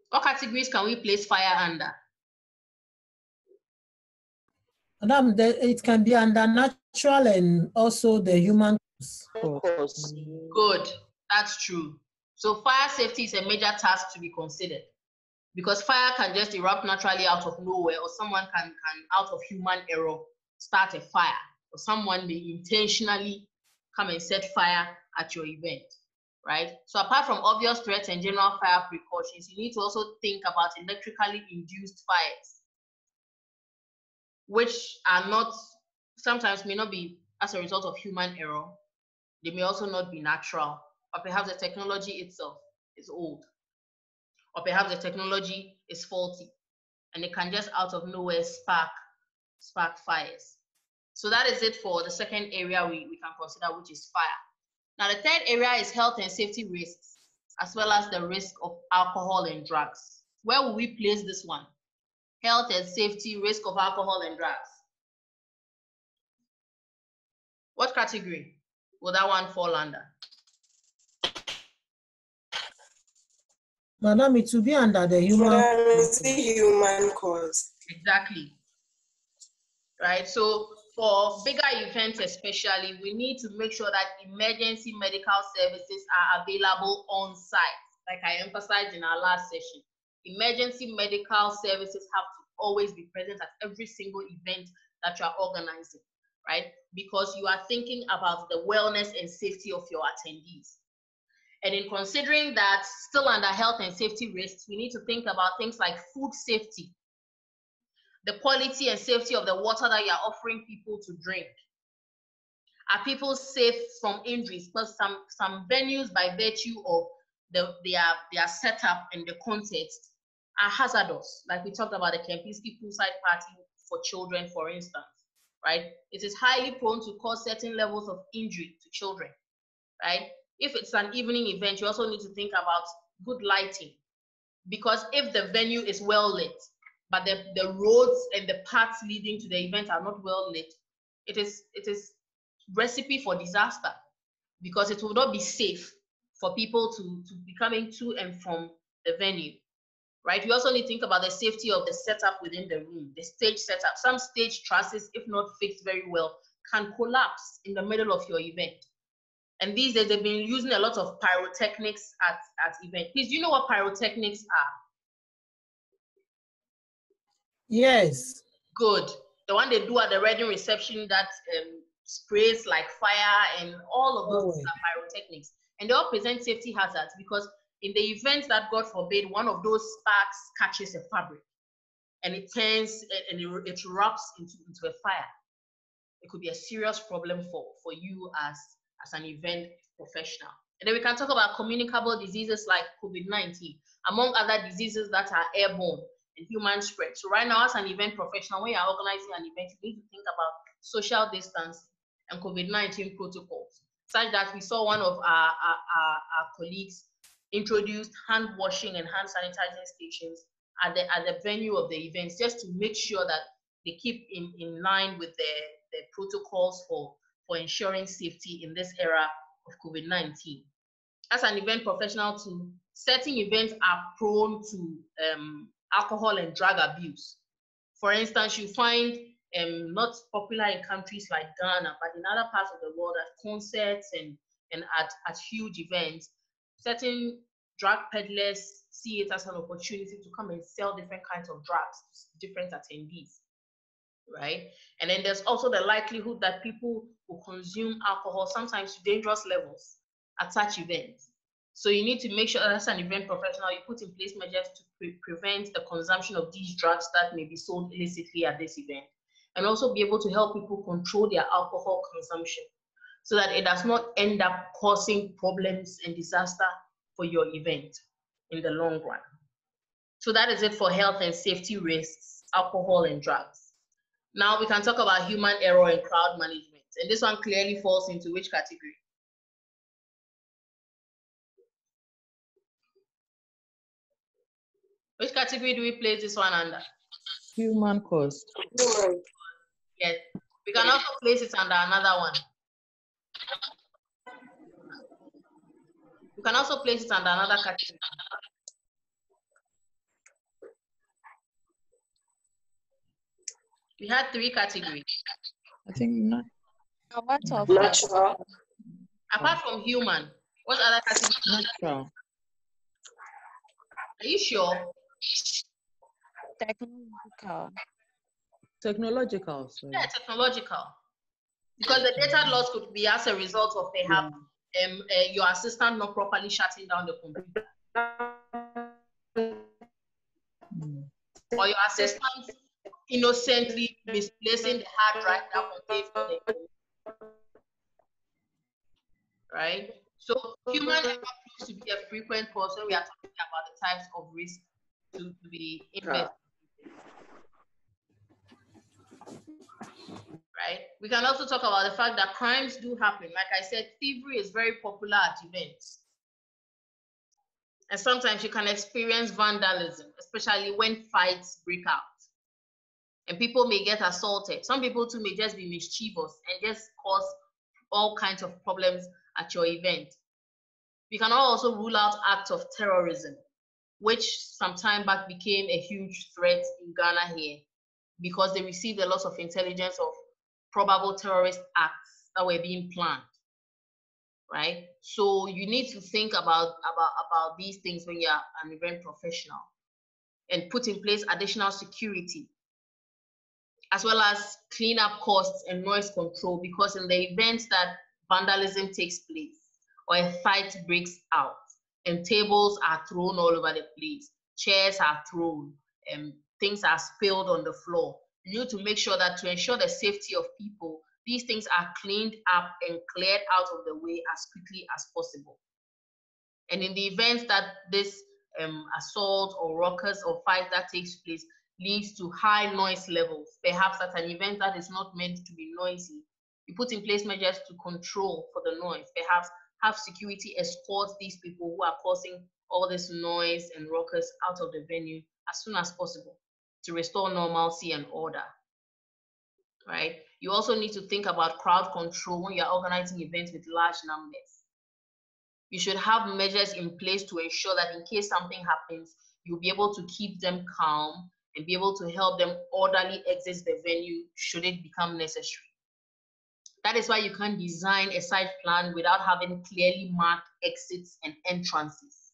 What categories can we place fire under? Madam, um, it can be under natural and also the human cause. Good, that's true. So fire safety is a major task to be considered because fire can just erupt naturally out of nowhere or someone can, can out of human error start a fire or someone may intentionally come and set fire at your event, right? So apart from obvious threats and general fire precautions, you need to also think about electrically induced fires, which are not, sometimes may not be as a result of human error. They may also not be natural, or perhaps the technology itself is old, or perhaps the technology is faulty, and it can just out of nowhere spark spark fires. So that is it for the second area we, we can consider, which is fire. Now, the third area is health and safety risks, as well as the risk of alcohol and drugs. Where will we place this one? Health and safety, risk of alcohol and drugs. What category will that one fall under? Madam, it will be under the human. the human cause. Exactly right? So for bigger events especially, we need to make sure that emergency medical services are available on site, like I emphasized in our last session. Emergency medical services have to always be present at every single event that you are organizing, right? Because you are thinking about the wellness and safety of your attendees. And in considering that still under health and safety risks, we need to think about things like food safety, the quality and safety of the water that you're offering people to drink. Are people safe from injuries? Because some, some venues, by virtue of the, their, their setup and the context, are hazardous. Like we talked about the Kempinski poolside party for children, for instance, right? It is highly prone to cause certain levels of injury to children, right? if it's an evening event, you also need to think about good lighting. Because if the venue is well lit, but the, the roads and the paths leading to the event are not well lit, it is it is recipe for disaster because it will not be safe for people to, to be coming to and from the venue. Right? We also need to think about the safety of the setup within the room, the stage setup. Some stage trusses, if not fixed very well, can collapse in the middle of your event. And these days they've been using a lot of pyrotechnics at, at events. Please, do you know what pyrotechnics are? Yes. Good. The one they do at the wedding reception that um, sprays like fire and all of those oh. pyrotechnics. And they all present safety hazards because in the event that God forbid one of those sparks catches a fabric and it turns and it, it erupts into, into a fire, it could be a serious problem for, for you as as an event professional. And then we can talk about communicable diseases like COVID-19, among other diseases that are airborne human spread. So right now, as an event professional, when you're organizing an event, you need to think about social distance and COVID-19 protocols, such that we saw one of our, our, our, our colleagues introduced hand washing and hand sanitizing stations at the, at the venue of the events, just to make sure that they keep in, in line with the, the protocols for for ensuring safety in this era of COVID-19. As an event professional too, certain events are prone to um, alcohol and drug abuse. For instance, you find um, not popular in countries like Ghana, but in other parts of the world at concerts and, and at, at huge events, certain drug peddlers see it as an opportunity to come and sell different kinds of drugs to different attendees right? And then there's also the likelihood that people will consume alcohol, sometimes to dangerous levels at such events. So you need to make sure as an event professional, you put in place measures to pre prevent the consumption of these drugs that may be sold illicitly at this event, and also be able to help people control their alcohol consumption so that it does not end up causing problems and disaster for your event in the long run. So that is it for health and safety risks, alcohol and drugs. Now we can talk about human error in crowd management. And this one clearly falls into which category? Which category do we place this one under? Human cost. Yes. We can also place it under another one. You can also place it under another category. We had three categories. I think not. Natural. Apart from human, what other category? Natural. Are you sure? Technological. Technological. Sorry. Yeah, technological. Because the data loss could be as a result of perhaps um, uh, your assistant not properly shutting down the computer. Mm. Or your assistant innocently misplacing the hard drive that contains the right? So human error proves to be a frequent cause when we are talking about the types of risk to, be investigated. Right? We can also talk about the fact that crimes do happen. Like I said, thievery is very popular at events. And sometimes you can experience vandalism, especially when fights break out and people may get assaulted. Some people too may just be mischievous and just cause all kinds of problems at your event. We can also rule out acts of terrorism, which some time back became a huge threat in Ghana here because they received a lot of intelligence of probable terrorist acts that were being planned. Right? So you need to think about about about these things when you're an event professional. and put in place additional security, as well as cleanup costs and noise control, because in the event that vandalism takes place or a fight breaks out and tables are thrown all over the place, chairs are thrown, and things are spilled on the floor, you need to make sure that to ensure the safety of people, these things are cleaned up and cleared out of the way as quickly as possible. And in the event that this um, assault or ruckus or fight that takes place leads to high noise levels, perhaps at an event that is not meant to be noisy, you put in place measures to control for the noise, perhaps have security escort these people who are causing all this noise and ruckus out of the venue as soon as possible to restore normalcy and order. Right? You also need to think about crowd control when you're organizing events with large numbers you should have measures in place to ensure that in case something happens, you'll be able to keep them calm and be able to help them orderly exit the venue should it become necessary. That is why you can't design a site plan without having clearly marked exits and entrances.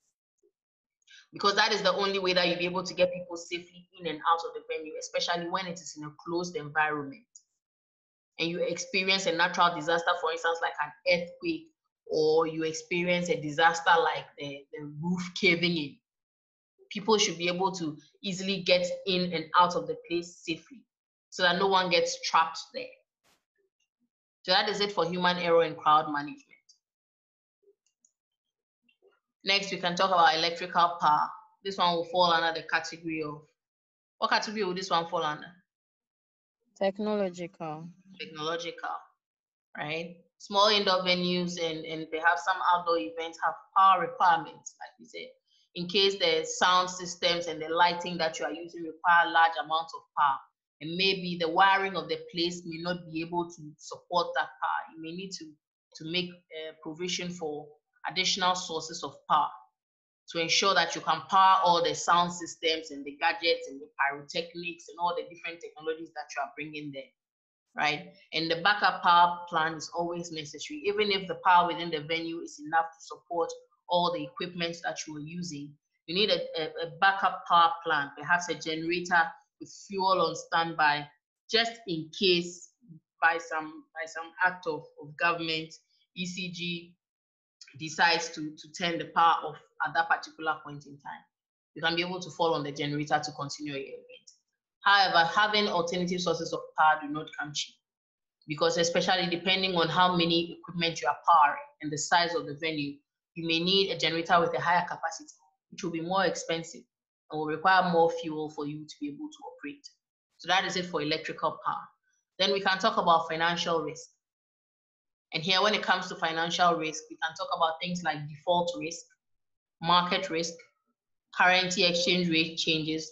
Because that is the only way that you'll be able to get people safely in and out of the venue, especially when it is in a closed environment. And you experience a natural disaster, for instance, like an earthquake or you experience a disaster like the, the roof caving in, people should be able to easily get in and out of the place safely so that no one gets trapped there. So that is it for human error and crowd management. Next, we can talk about electrical power. This one will fall under the category of, what category will this one fall under? Technological. Technological, right? small indoor venues and, and perhaps some outdoor events have power requirements, like we said. In case the sound systems and the lighting that you are using require large amounts of power, and maybe the wiring of the place may not be able to support that power. You may need to, to make a provision for additional sources of power to ensure that you can power all the sound systems and the gadgets and the pyrotechnics and all the different technologies that you are bringing there right? And the backup power plan is always necessary, even if the power within the venue is enough to support all the equipment that you are using. You need a, a, a backup power plan, perhaps a generator with fuel on standby, just in case by some by some act of, of government, ECG decides to, to turn the power off at that particular point in time. You can be able to fall on the generator to continue your event. However, having alternative sources of power do not come cheap because especially depending on how many equipment you are powering and the size of the venue, you may need a generator with a higher capacity, which will be more expensive and will require more fuel for you to be able to operate. So that is it for electrical power. Then we can talk about financial risk. And here, when it comes to financial risk, we can talk about things like default risk, market risk, currency exchange rate changes,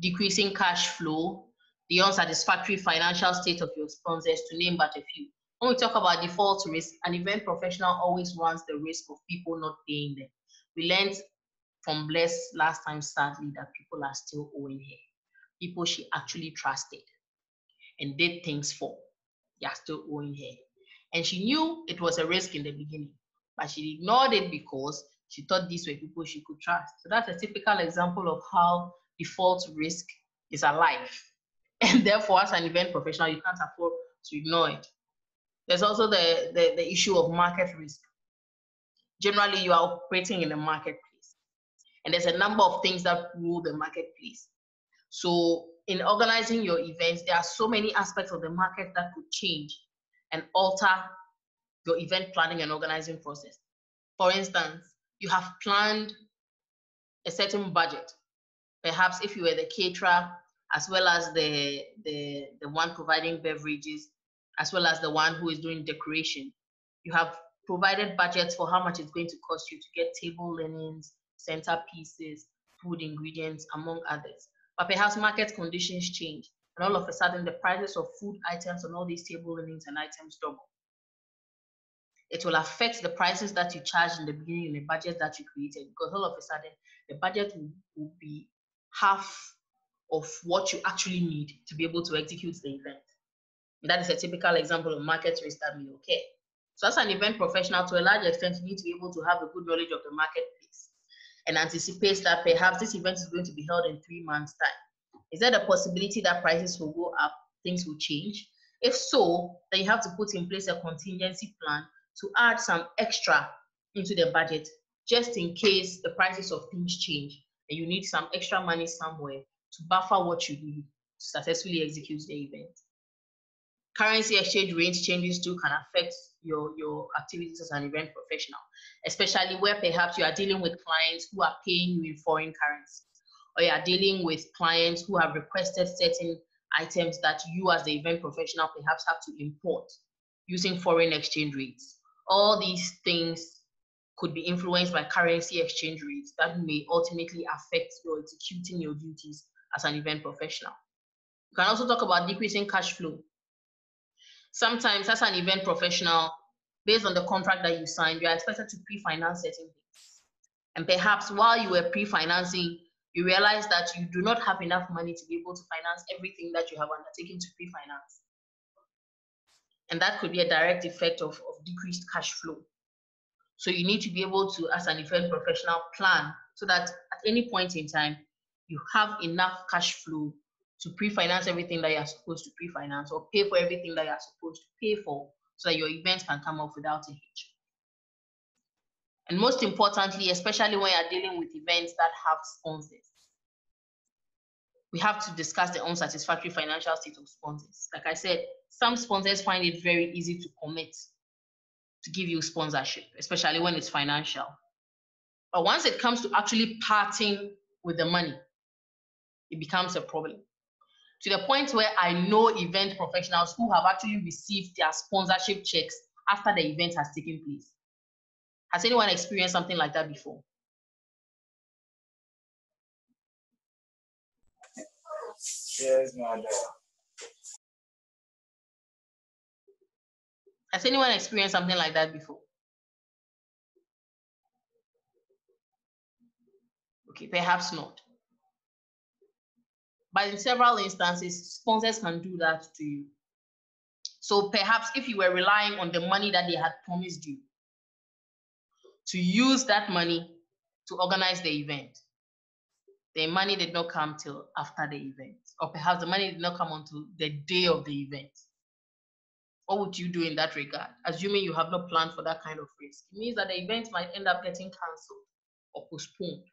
decreasing cash flow, the unsatisfactory financial state of your sponsors, to name but a few. When we talk about default risk, an event professional always runs the risk of people not paying them. We learned from Bless last time, sadly, that people are still owing her. People she actually trusted and did things for, they are still owing her. And she knew it was a risk in the beginning, but she ignored it because she thought these were people she could trust. So that's a typical example of how default risk is alive. And therefore, as an event professional, you can't afford to ignore it. There's also the, the, the issue of market risk. Generally, you are operating in a marketplace, and there's a number of things that rule the marketplace. So, in organizing your events, there are so many aspects of the market that could change and alter your event planning and organizing process. For instance, you have planned a certain budget perhaps if you were the caterer as well as the, the, the one providing beverages, as well as the one who is doing decoration, you have provided budgets for how much it's going to cost you to get table linens, centerpieces, food ingredients, among others. But perhaps market conditions change, and all of a sudden the prices of food items on all these table linens and items double. It will affect the prices that you charged in the beginning in the budget that you created, because all of a sudden the budget will, will be half of what you actually need to be able to execute the event. And that is a typical example of market risk that may occur. So as an event professional, to a large extent, you need to be able to have a good knowledge of the marketplace. And anticipates that perhaps this event is going to be held in three months' time, is there a possibility that prices will go up, things will change? If so, then you have to put in place a contingency plan to add some extra into the budget just in case the prices of things change and you need some extra money somewhere to buffer what you need to successfully execute the event. Currency exchange rate changes too can affect your, your activities as an event professional, especially where perhaps you are dealing with clients who are paying you in foreign currency, or you are dealing with clients who have requested certain items that you as the event professional perhaps have to import using foreign exchange rates. All these things could be influenced by currency exchange rates that may ultimately affect your executing your duties as an event professional. You can also talk about decreasing cash flow. Sometimes, as an event professional, based on the contract that you signed, you are expected to pre-finance certain things. And perhaps while you were pre-financing, you realize that you do not have enough money to be able to finance everything that you have undertaken to pre-finance. And that could be a direct effect of, of decreased cash flow. So you need to be able to, as an event professional, plan so that at any point in time, you have enough cash flow to pre-finance everything that you're supposed to pre-finance or pay for everything that you're supposed to pay for so that your event can come off without a hitch. And most importantly, especially when you're dealing with events that have sponsors, we have to discuss the unsatisfactory financial state of sponsors. Like I said, some sponsors find it very easy to commit to give you sponsorship, especially when it's financial. But once it comes to actually parting with the money, it becomes a problem. To the point where I know event professionals who have actually received their sponsorship checks after the event has taken place. Has anyone experienced something like that before? Yes, madam. Has anyone experienced something like that before? Okay, perhaps not. But in several instances, sponsors can do that to you. So perhaps if you were relying on the money that they had promised you, to use that money to organize the event, the money did not come till after the event, or perhaps the money did not come until the day of the event what would you do in that regard? Assuming you have not planned for that kind of risk. It means that the event might end up getting cancelled or postponed.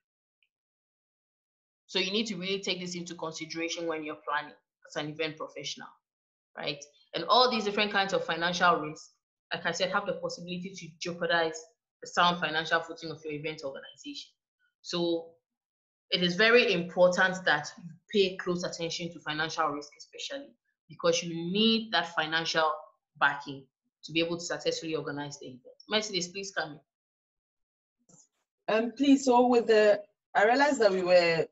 So you need to really take this into consideration when you're planning as an event professional, right? And all these different kinds of financial risks, like I said, have the possibility to jeopardize the sound financial footing of your event organization. So it is very important that you pay close attention to financial risk, especially because you need that financial backing to be able to successfully organize the event. Mercedes, please come in. Um, please, so with the, I realized that we were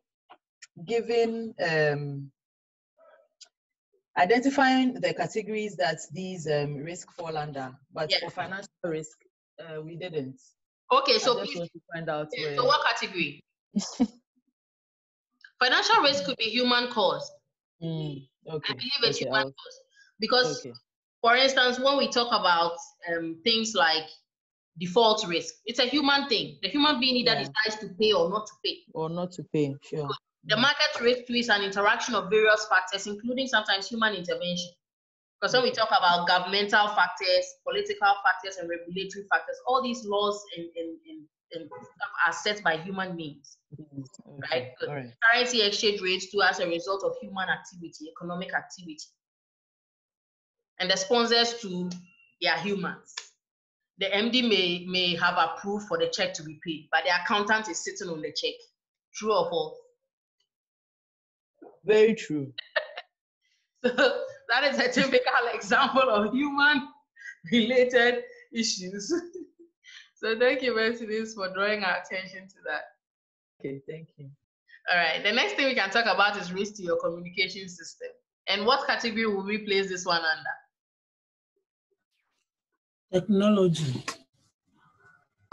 given, um, identifying the categories that these um, risks fall under, but yes. for financial risk, uh, we didn't. Okay, so please, find out. Yeah, so what category? financial risk could be human caused. Mm, okay. I believe it's okay, human caused because okay. For instance, when we talk about um, things like default risk, it's a human thing. The human being either yeah. decides to pay or not to pay. Or not to pay, sure. The market risk is an interaction of various factors, including sometimes human intervention. Because when we talk about governmental factors, political factors, and regulatory factors, all these laws and, and, and, and are set by human beings, mm-hmm. okay. right? right? Currency exchange rates too as a result of human activity, economic activity and the sponsors too, they are humans. The MD may, may have approved for the check to be paid, but the accountant is sitting on the check. True or false? Very true. so that is a typical example of human related issues. so thank you, Mercedes, for drawing our attention to that. Okay, thank you. All right, the next thing we can talk about is risk to your communication system. And what category will we place this one under? Technology.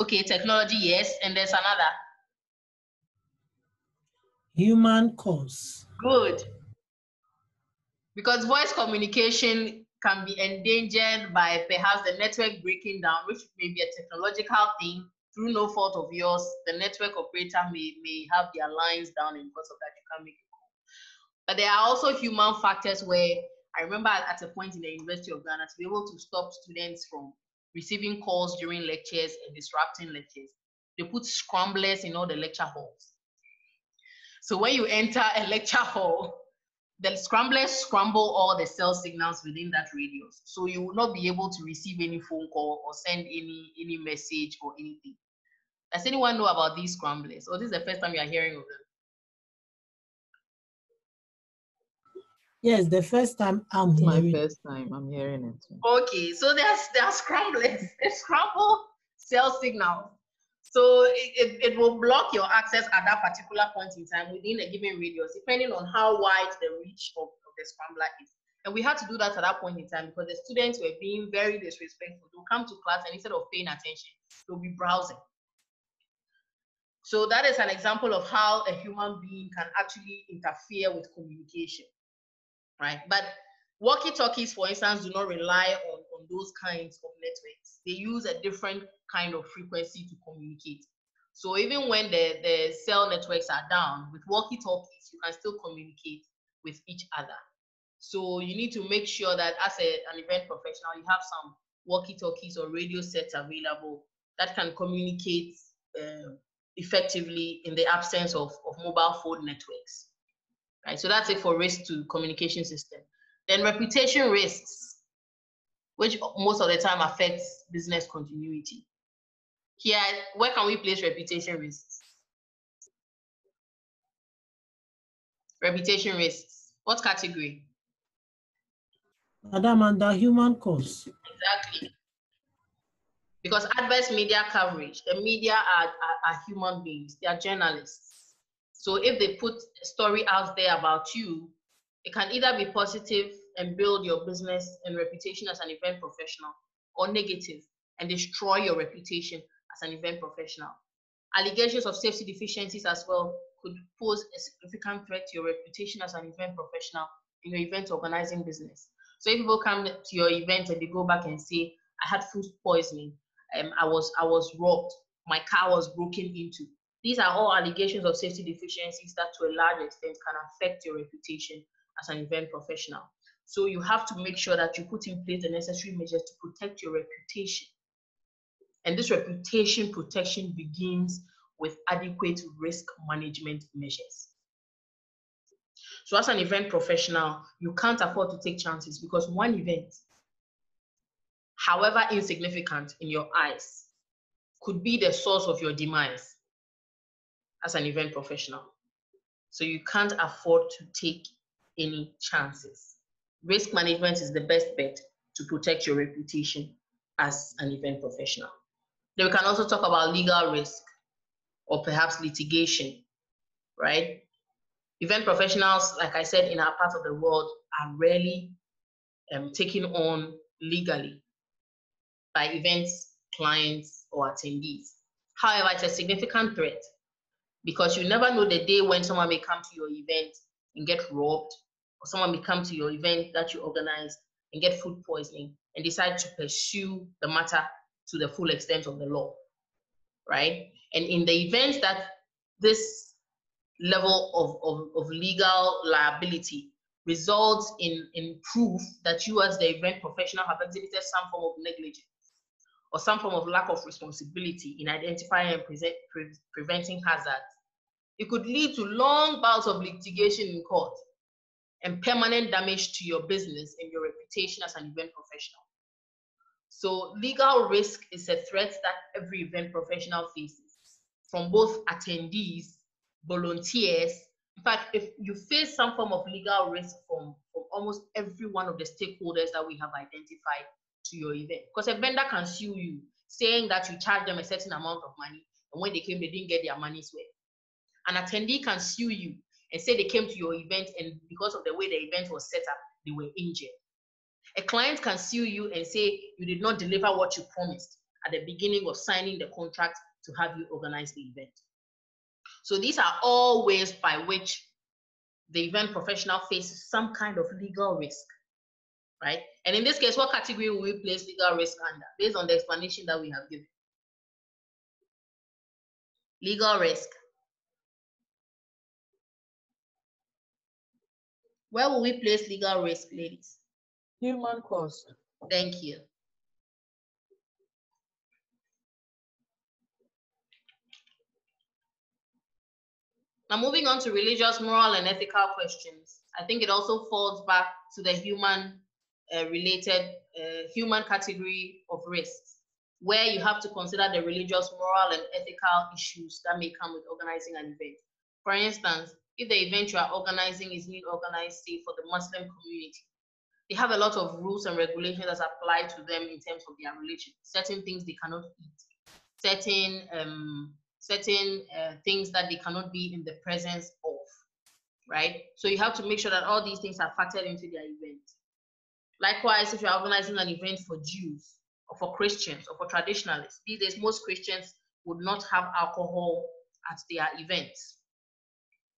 Okay, technology, yes. And there's another. Human cause. Good. Because voice communication can be endangered by perhaps the network breaking down, which may be a technological thing, through no fault of yours, the network operator may, may have their lines down, and because of that, you can't make a call. But there are also human factors where I remember at a point in the University of Ghana to be able to stop students from receiving calls during lectures and disrupting lectures. They put scramblers in all the lecture halls. So when you enter a lecture hall, the scramblers scramble all the cell signals within that radius. So you will not be able to receive any phone call or send any any message or anything. Does anyone know about these scramblers? Or this is the first time you are hearing of them? Yes, the first time I'm My hearing. first time I'm hearing it. Okay, so there's there scramblers. They scramble cell signals. So it, it, it will block your access at that particular point in time within a given radius, depending on how wide the reach of, of the scrambler is. And we had to do that at that point in time because the students were being very disrespectful. They'll come to class and instead of paying attention, they'll be browsing. So that is an example of how a human being can actually interfere with communication, right? But walkie-talkies, for instance, do not rely on, those kinds of networks. They use a different kind of frequency to communicate. So even when the, the cell networks are down, with walkie-talkies, you can still communicate with each other. So you need to make sure that as a, an event professional, you have some walkie-talkies or radio sets available that can communicate uh, effectively in the absence of, of mobile phone networks. Right, so that's it for risk to communication system. Then reputation risks, which most of the time affects business continuity. Here, where can we place reputation risks? Reputation risks. What category? Madam, under human cause. Exactly. Because adverse media coverage, the media are, are, are human beings, they are journalists. So if they put a story out there about you, it can either be positive and build your business and reputation as an event professional, or negative and destroy your reputation as an event professional. Allegations of safety deficiencies as well could pose a significant threat to your reputation as an event professional in your event organizing business. So if people come to your event and they go back and say, I had food poisoning, um, I was I was robbed, my car was broken into. These are all allegations of safety deficiencies that to a large extent can affect your reputation as an event professional. So you have to make sure that you put in place the necessary measures to protect your reputation. And this reputation protection begins with adequate risk management measures. So as an event professional, you can't afford to take chances because one event, however insignificant in your eyes, could be the source of your demise as an event professional. So you can't afford to take any chances. Risk management is the best bet to protect your reputation as an event professional. Then we can also talk about legal risk or perhaps litigation, right? Event professionals, like I said, in our part of the world are rarely um, taken on legally by events, clients, or attendees. However, it's a significant threat because you never know the day when someone may come to your event and get robbed, or someone may come to your event that you organize and get food poisoning and decide to pursue the matter to the full extent of the law, right? And in the event that this level of, of, of legal liability results in, in proof that you as the event professional have exhibited some form of negligence or some form of lack of responsibility in identifying and present, pre preventing hazards, it could lead to long bouts of litigation in court and permanent damage to your business and your reputation as an event professional. So legal risk is a threat that every event professional faces from both attendees, volunteers. In fact, if you face some form of legal risk from, from almost every one of the stakeholders that we have identified to your event, because a vendor can sue you saying that you charge them a certain amount of money, and when they came, they didn't get their money's worth. An attendee can sue you and say they came to your event, and because of the way the event was set up, they were injured. A client can sue you and say you did not deliver what you promised at the beginning of signing the contract to have you organize the event. So these are all ways by which the event professional faces some kind of legal risk, right? And in this case, what category will we place legal risk under based on the explanation that we have given? Legal risk. Where will we place legal risk, ladies? Human cost. Thank you. Now moving on to religious, moral, and ethical questions. I think it also falls back to the human uh, related, uh, human category of risks, where you have to consider the religious, moral, and ethical issues that may come with organizing an event. For instance, if the event you are organizing is being organized, say, for the Muslim community, they have a lot of rules and regulations that apply to them in terms of their religion. Certain things they cannot eat, certain um, certain uh, things that they cannot be in the presence of, right? So you have to make sure that all these things are factored into their event. Likewise, if you're organizing an event for Jews or for Christians or for traditionalists, these days most Christians would not have alcohol at their events,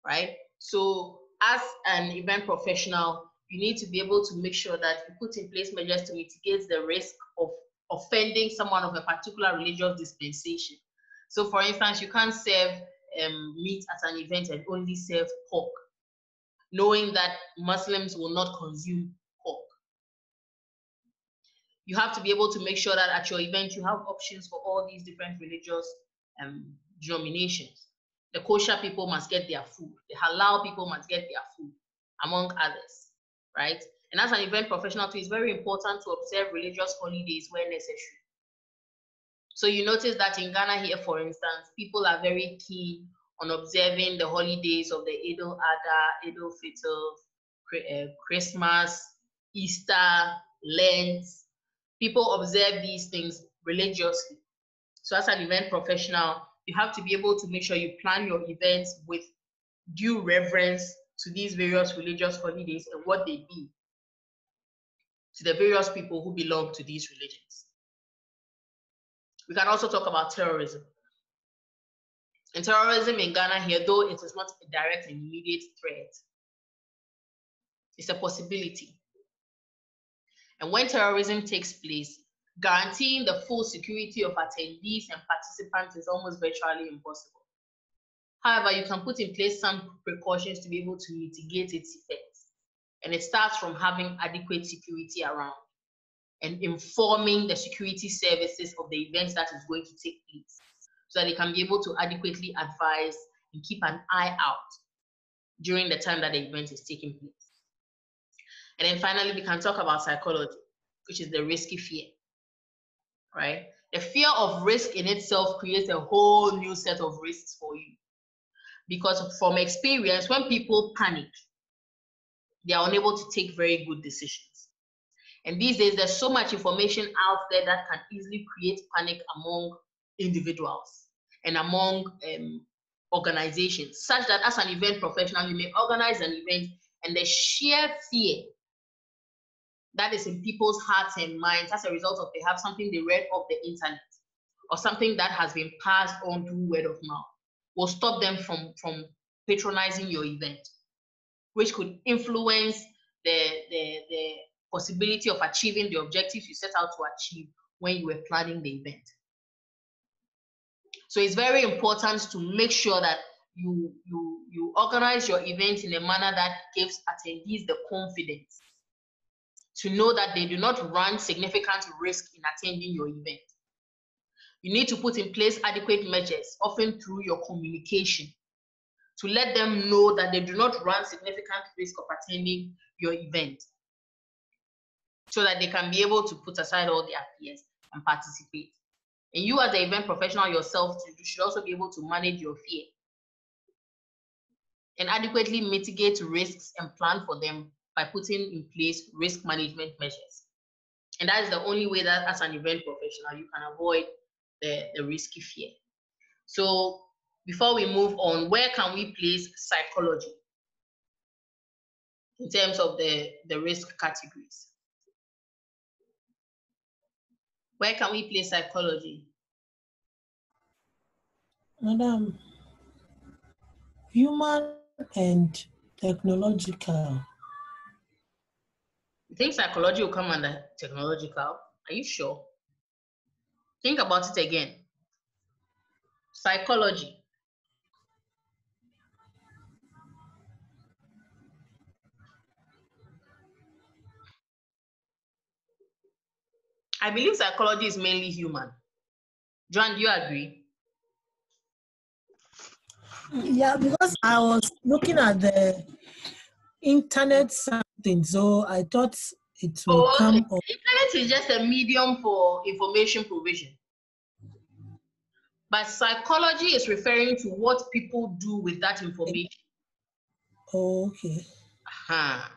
right? So as an event professional, you need to be able to make sure that you put in place measures to mitigate the risk of offending someone of a particular religious dispensation. So for instance, you can't serve um, meat at an event and only serve pork, knowing that Muslims will not consume pork. You have to be able to make sure that at your event you have options for all these different religious um, denominations. The kosher people must get their food. The halal people must get their food, among others, right? And as an event professional too, it's very important to observe religious holidays where necessary. So you notice that in Ghana here, for instance, people are very keen on observing the holidays of the Eid al-Adha, Eid al-Fitr, uh, Christmas, Easter, Lent. People observe these things religiously. So as an event professional, you have to be able to make sure you plan your events with due reverence to these various religious holidays and what they mean to the various people who belong to these religions. We can also talk about terrorism. And terrorism in Ghana here, though it is not a direct and immediate threat, it's a possibility. And when terrorism takes place, guaranteeing the full security of attendees and participants is almost virtually impossible. However, you can put in place some precautions to be able to mitigate its effects. And it starts from having adequate security around and informing the security services of the events that is going to take place so that they can be able to adequately advise and keep an eye out during the time that the event is taking place. And then finally, we can talk about psychology, which is the risky fear, right? The fear of risk in itself creates a whole new set of risks for you. Because from experience, when people panic, they are unable to take very good decisions. And these days, there's so much information out there that can easily create panic among individuals and among um, organizations, such that as an event professional, you may organize an event and the sheer fear that is in people's hearts and minds as a result of they have something they read off the internet or something that has been passed on through word of mouth will stop them from, from patronizing your event, which could influence the, the, the possibility of achieving the objectives you set out to achieve when you were planning the event. So it's very important to make sure that you, you, you organize your event in a manner that gives attendees the confidence to know that they do not run significant risk in attending your event. You need to put in place adequate measures, often through your communication, to let them know that they do not run significant risk of attending your event so that they can be able to put aside all their fears and participate. And you as the event professional yourself, you should also be able to manage your fear and adequately mitigate risks and plan for them by putting in place risk management measures. And that is the only way that as an event professional, you can avoid the, the risky fear. So before we move on, where can we place psychology in terms of the, the risk categories? Where can we place psychology? Madam, human and technological. You think psychology will come under technological? Are you sure? Think about it again. Psychology. I believe psychology is mainly human. John, do you agree? Yeah, because I was looking at the internet something, so I thought it will Oh, come okay. Internet is just a medium for information provision. But psychology is referring to what people do with that information. Okay. Aha.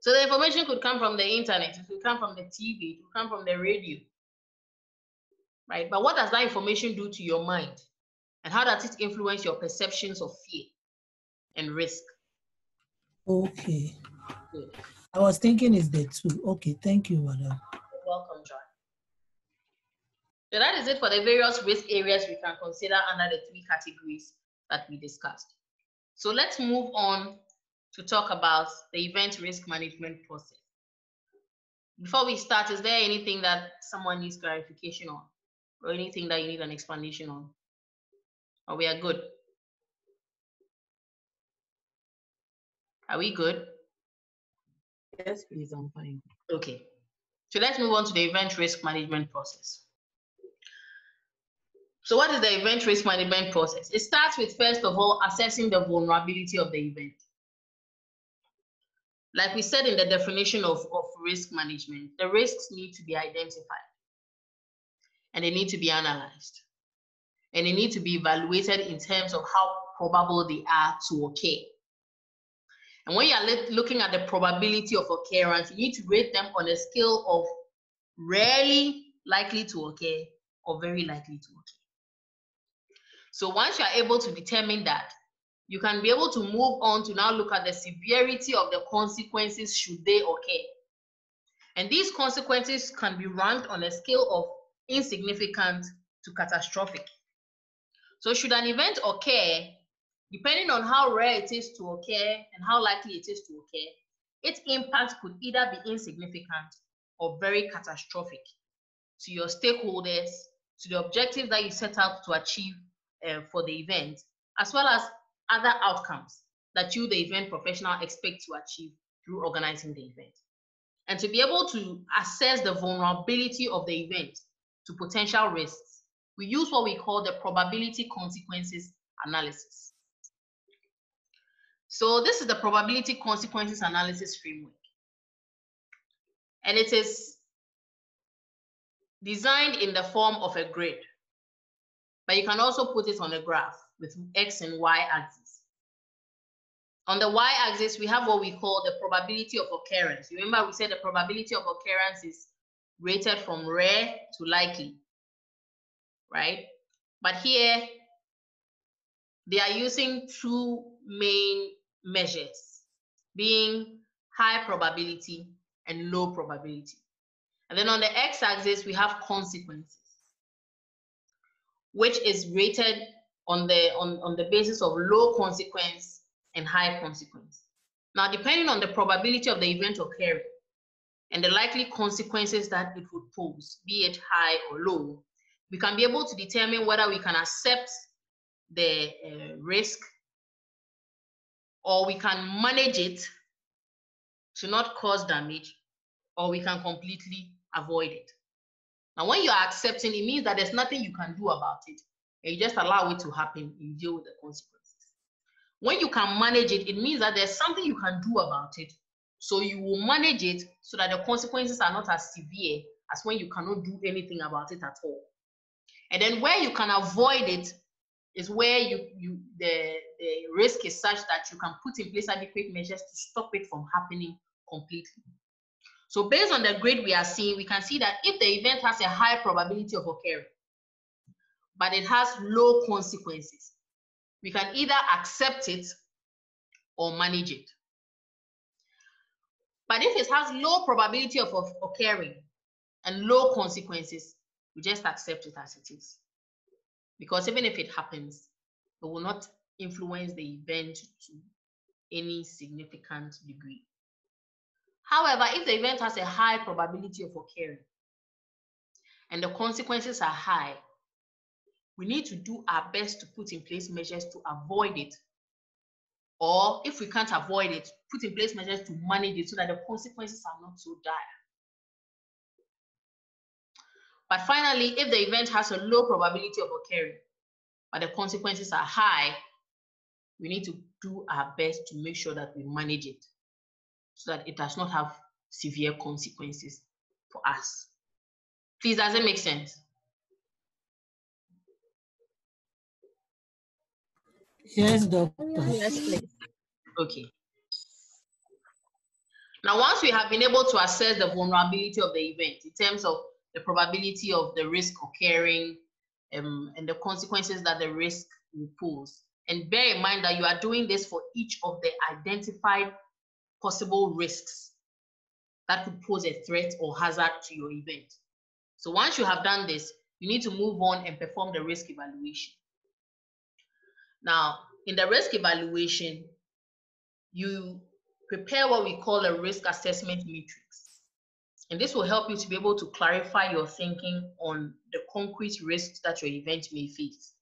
So the information could come from the internet, it could come from the TV, it could come from the radio. Right? But what does that information do to your mind? And how does it influence your perceptions of fear and risk? Okay. Good. I was thinking it's the two. Okay, thank you, madam. Welcome, John. So that is it for the various risk areas we can consider under the three categories that we discussed. So let's move on to talk about the event risk management process. Before we start, is there anything that someone needs clarification on or anything that you need an explanation on? Or we are good? Are we good? Yes, please, I'm fine. Okay. So let's move on to the event risk management process. So what is the event risk management process? It starts with, first of all, assessing the vulnerability of the event. Like we said in the definition of, of risk management, the risks need to be identified and they need to be analyzed and they need to be evaluated in terms of how probable they are to occur. And when you're looking at the probability of occurrence, you need to rate them on a scale of rarely likely to occur or very likely to occur. So once you're able to determine that, you can be able to move on to now look at the severity of the consequences should they occur. And these consequences can be ranked on a scale of insignificant to catastrophic. So should an event occur, depending on how rare it is to occur and how likely it is to occur, its impact could either be insignificant or very catastrophic to your stakeholders, to the objectives that you set out to achieve uh, for the event, as well as other outcomes that you, the event professional, expect to achieve through organizing the event. And to be able to assess the vulnerability of the event to potential risks, we use what we call the probability consequences analysis. So this is the probability consequences analysis framework. And it is designed in the form of a grid, but you can also put it on a graph with X and Y axis. On the Y axis, we have what we call the probability of occurrence. Remember, we said the probability of occurrence is rated from rare to likely, right? But here, they are using two main measures, being high probability and low probability. And then on the x-axis, we have consequences, which is rated on the, on, on the basis of low consequence and high consequence. Now, depending on the probability of the event occurring and the likely consequences that it would pose, be it high or low, we can be able to determine whether we can accept the uh, risk or we can manage it to not cause damage or we can completely avoid it. Now, when you are accepting, it means that there's nothing you can do about it. And you just allow it to happen, you deal with the consequences. When you can manage it, it means that there's something you can do about it. So you will manage it so that the consequences are not as severe as when you cannot do anything about it at all. And then where you can avoid it is where you, you the, the risk is such that you can put in place adequate measures to stop it from happening completely. So based on the grid we are seeing, we can see that if the event has a high probability of occurring, but it has low consequences, we can either accept it or manage it. But if it has low probability of, of occurring and low consequences, we just accept it as it is. Because even if it happens, it will not influence the event to any significant degree. However, if the event has a high probability of occurring and the consequences are high, we need to do our best to put in place measures to avoid it. Or if we can't avoid it, put in place measures to manage it so that the consequences are not so dire. But finally, if the event has a low probability of occurring, but the consequences are high, we need to do our best to make sure that we manage it so that it does not have severe consequences for us. Please, does it make sense? Yes, doctor. Yes, please. Okay. Now, once we have been able to assess the vulnerability of the event in terms of the probability of the risk occurring um, and the consequences that the risk will pose, and bear in mind that you are doing this for each of the identified possible risks that could pose a threat or hazard to your event. So once you have done this, you need to move on and perform the risk evaluation. Now, in the risk evaluation, you prepare what we call a risk assessment matrix. And this will help you to be able to clarify your thinking on the concrete risks that your event may face.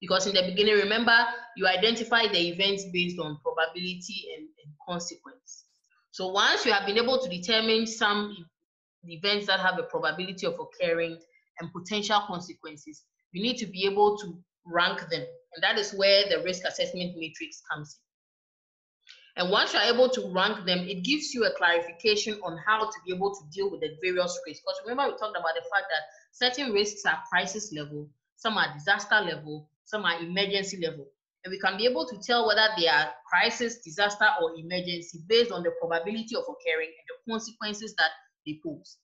Because in the beginning, remember, you identify the events based on probability and, and consequence. So once you have been able to determine some events that have a probability of occurring and potential consequences, you need to be able to rank them. And that is where the risk assessment matrix comes in. And once you're able to rank them, it gives you a clarification on how to be able to deal with the various risks. Because remember, we talked about the fact that certain risks are crisis level, some are disaster level, some are emergency level. And we can be able to tell whether they are crisis, disaster, or emergency based on the probability of occurring and the consequences that they pose.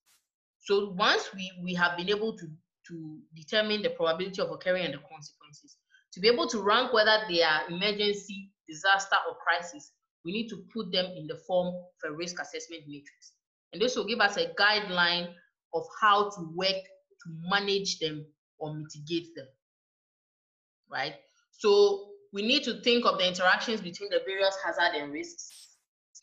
So once we, we have been able to, to determine the probability of occurring and the consequences, to be able to rank whether they are emergency, disaster, or crisis, we need to put them in the form of a risk assessment matrix. And this will give us a guideline of how to work to manage them or mitigate them, right? So we need to think of the interactions between the various hazard and risks,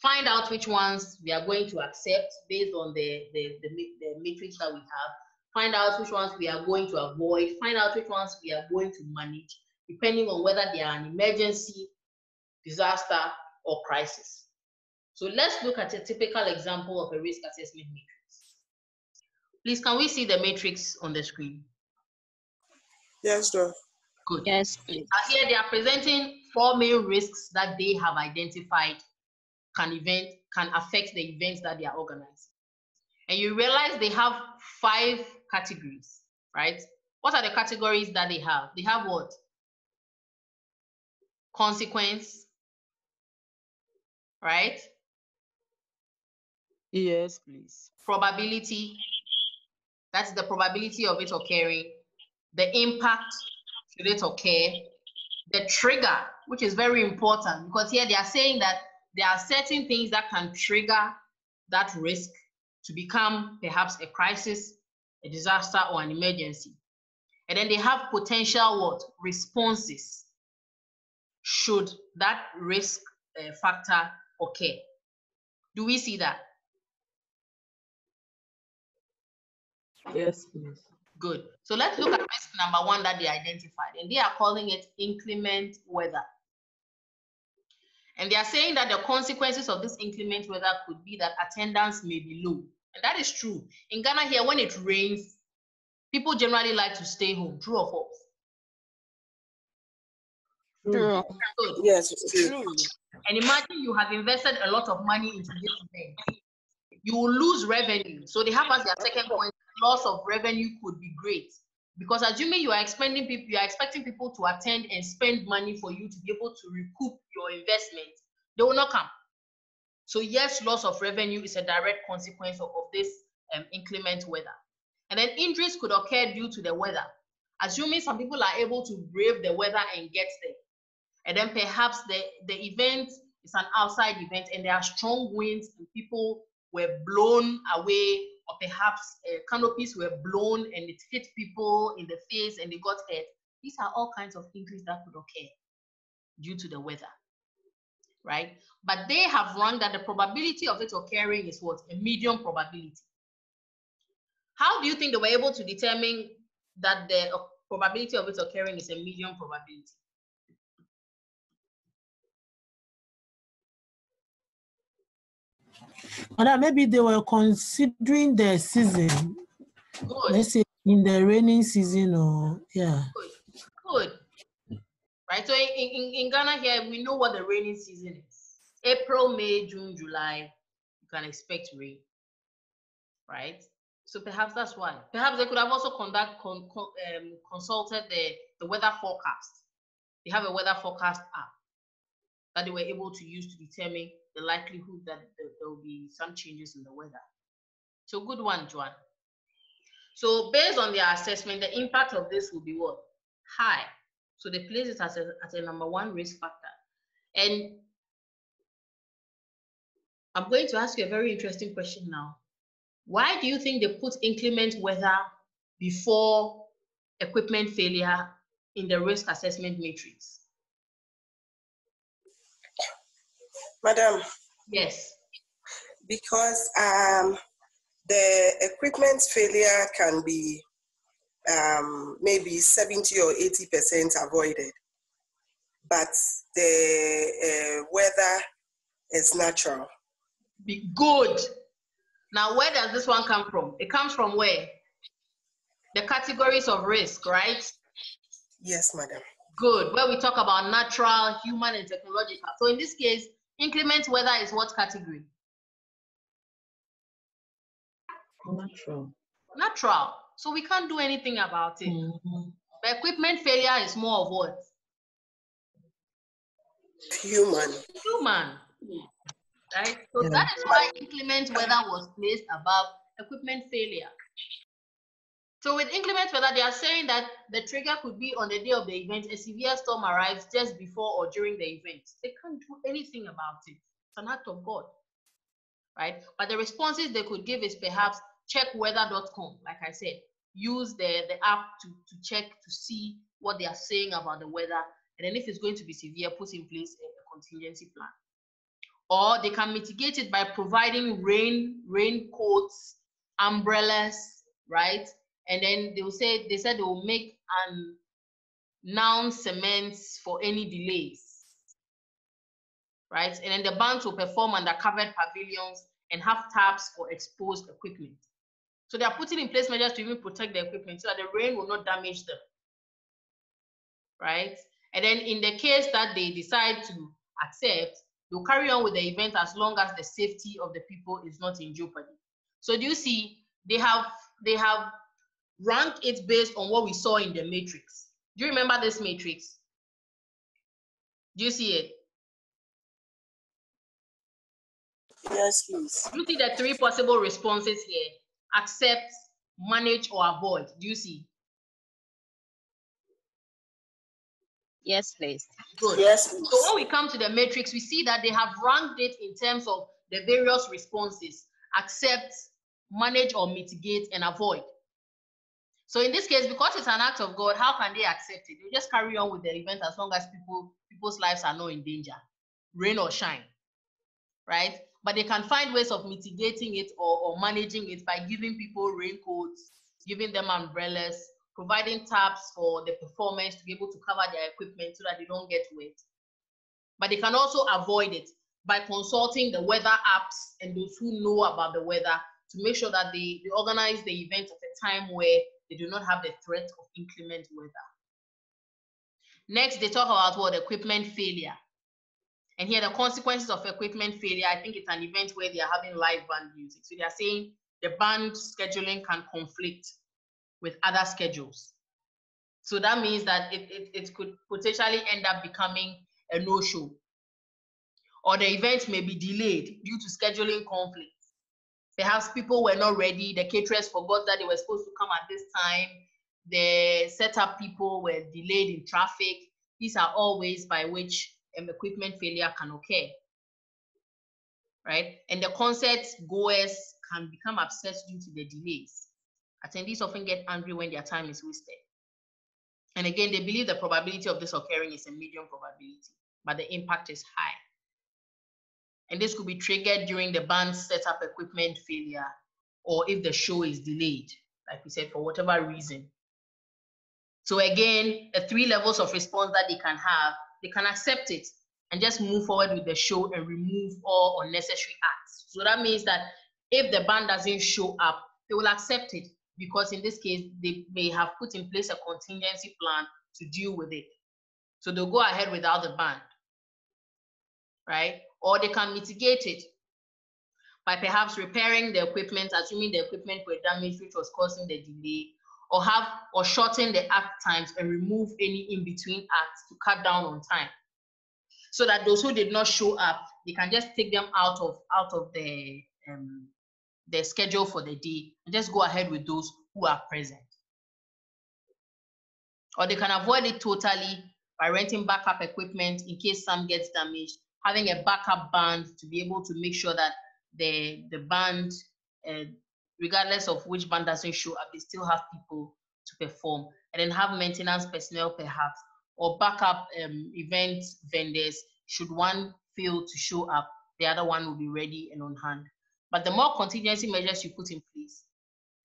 find out which ones we are going to accept based on the, the, the, the matrix that we have, find out which ones we are going to avoid, find out which ones we are going to manage, depending on whether they are an emergency, disaster, or crisis. So let's look at a typical example of a risk assessment matrix. Please, can we see the matrix on the screen? Yes, sir. Good. Yes, please. Here they are presenting four main risks that they have identified can event can affect the events that they are organizing. And you realize they have five categories, right? What are the categories that they have? They have what? Consequence, right? Yes, please. Probability, that's the probability of it occurring. The impact, should it occur? The trigger, which is very important because here they are saying that there are certain things that can trigger that risk to become perhaps a crisis, a disaster, or an emergency. And then they have potential what? Responses should that risk uh, factor occur. Do we see that? Yes, please. Good. So let's look at risk number one that they identified, and they are calling it inclement weather. And they are saying that the consequences of this inclement weather could be that attendance may be low. And that is true. In Ghana here, when it rains, people generally like to stay home. True or false? True. Good. Yes, true. True. And imagine you have invested a lot of money into this event. You will lose revenue. So they have as their second point, loss of revenue could be great. Because assuming you are expecting people, you are expecting people to attend and spend money for you to be able to recoup your investment, they will not come. So yes, loss of revenue is a direct consequence of, of this um, inclement weather. And then injuries could occur due to the weather. Assuming some people are able to brave the weather and get there. And then perhaps the, the event is an outside event and there are strong winds and people were blown away or perhaps uh, canopies were blown and it hit people in the face and they got hurt. These are all kinds of injuries that could occur due to the weather, right? But they have ranked that the probability of it occurring is what? A medium probability. How do you think they were able to determine that the probability of it occurring is a medium probability? Or maybe they were considering the season. Good. Let's say In the raining season or, yeah. Good. Good. Right, so in, in, in Ghana here, we know what the raining season is. April, May, June, July, you can expect rain. Right? So perhaps that's why. Perhaps they could have also conduct, con, con, um, consulted the, the weather forecast. They have a weather forecast app that they were able to use to determine the likelihood that there, will be some changes in the weather. So good one, Joan. So based on their assessment, the impact of this will be what? High. So they place it as a, as a number one risk factor. And I'm going to ask you a very interesting question now. Why do you think they put inclement weather before equipment failure in the risk assessment matrix? Madam. Yes. Because um, the equipment failure can be um, maybe 70 or 80% avoided, but the uh, weather is natural. Be good. Now, where does this one come from? It comes from where? The categories of risk, right? Yes, madam. Good. Where we talk about natural, human, and technological. So in this case, inclement weather is what category? Natural. Natural. So we can't do anything about it. Mm -hmm. The equipment failure is more of what? Human. Human right? So yeah. that is why inclement weather was placed above equipment failure. So with inclement weather, they are saying that the trigger could be on the day of the event, a severe storm arrives just before or during the event. They can't do anything about it. It's an act of God, right? But the responses they could give is perhaps check checkweather.com, like I said. Use the, the app to, to check to see what they are saying about the weather. And then if it's going to be severe, put in place a, a contingency plan or they can mitigate it by providing rain raincoats umbrellas right and then they will say they said they will make an noun cements for any delays. Right? And then the banks will perform under covered pavilions and have taps for exposed equipment. So they are putting in place measures to even protect the equipment so that the rain will not damage them. Right? And then in the case that they decide to accept They'll carry on with the event as long as the safety of the people is not in jeopardy. So do you see, they have they have ranked it based on what we saw in the matrix. Do you remember this matrix? Do you see it? Yes, please. You see the three possible responses here. Accept, manage, or avoid. Do you see? Yes, please. Good. Yes. Please. So when we come to the matrix, we see that they have ranked it in terms of the various responses accept, manage, or mitigate, and avoid. So in this case, because it's an act of God, how can they accept it? They just carry on with the event as long as people people's lives are not in danger, rain or shine, right? But they can find ways of mitigating it or, or managing it by giving people raincoats, giving them umbrellas, providing taps for the performers to be able to cover their equipment so that they don't get wet. But they can also avoid it by consulting the weather apps and those who know about the weather to make sure that they, they organize the event at a time where they do not have the threat of inclement weather. Next, they talk about what equipment failure. And here, the consequences of equipment failure, I think it's an event where they are having live band music. So they are saying the band scheduling can conflict with other schedules. So that means that it, it, it could potentially end up becoming a no-show. Or the event may be delayed due to scheduling conflicts. Perhaps people were not ready, the caterers forgot that they were supposed to come at this time, the setup people were delayed in traffic. These are all ways by which um, equipment failure can occur. Right? And the concert goers can become upset due to the delays. Attendees often get angry when their time is wasted. And again, they believe the probability of this occurring is a medium probability, but the impact is high. And this could be triggered during the band's setup equipment failure or if the show is delayed, like we said, for whatever reason. So again, the three levels of response that they can have, they can accept it and just move forward with the show and remove all unnecessary acts. So that means that if the band doesn't show up, they will accept it because in this case, they may have put in place a contingency plan to deal with it. So they'll go ahead without the band, right? Or they can mitigate it by perhaps repairing the equipment, assuming the equipment were damaged, which was causing the delay, or have or shorten the act times and remove any in-between acts to cut down on time. So that those who did not show up, they can just take them out of out of the um, the schedule for the day and just go ahead with those who are present. Or they can avoid it totally by renting backup equipment in case some gets damaged, having a backup band to be able to make sure that the, the band, uh, regardless of which band doesn't show up, they still have people to perform. And then have maintenance personnel perhaps, or backup um, event vendors. Should one fail to show up, the other one will be ready and on hand. But the more contingency measures you put in place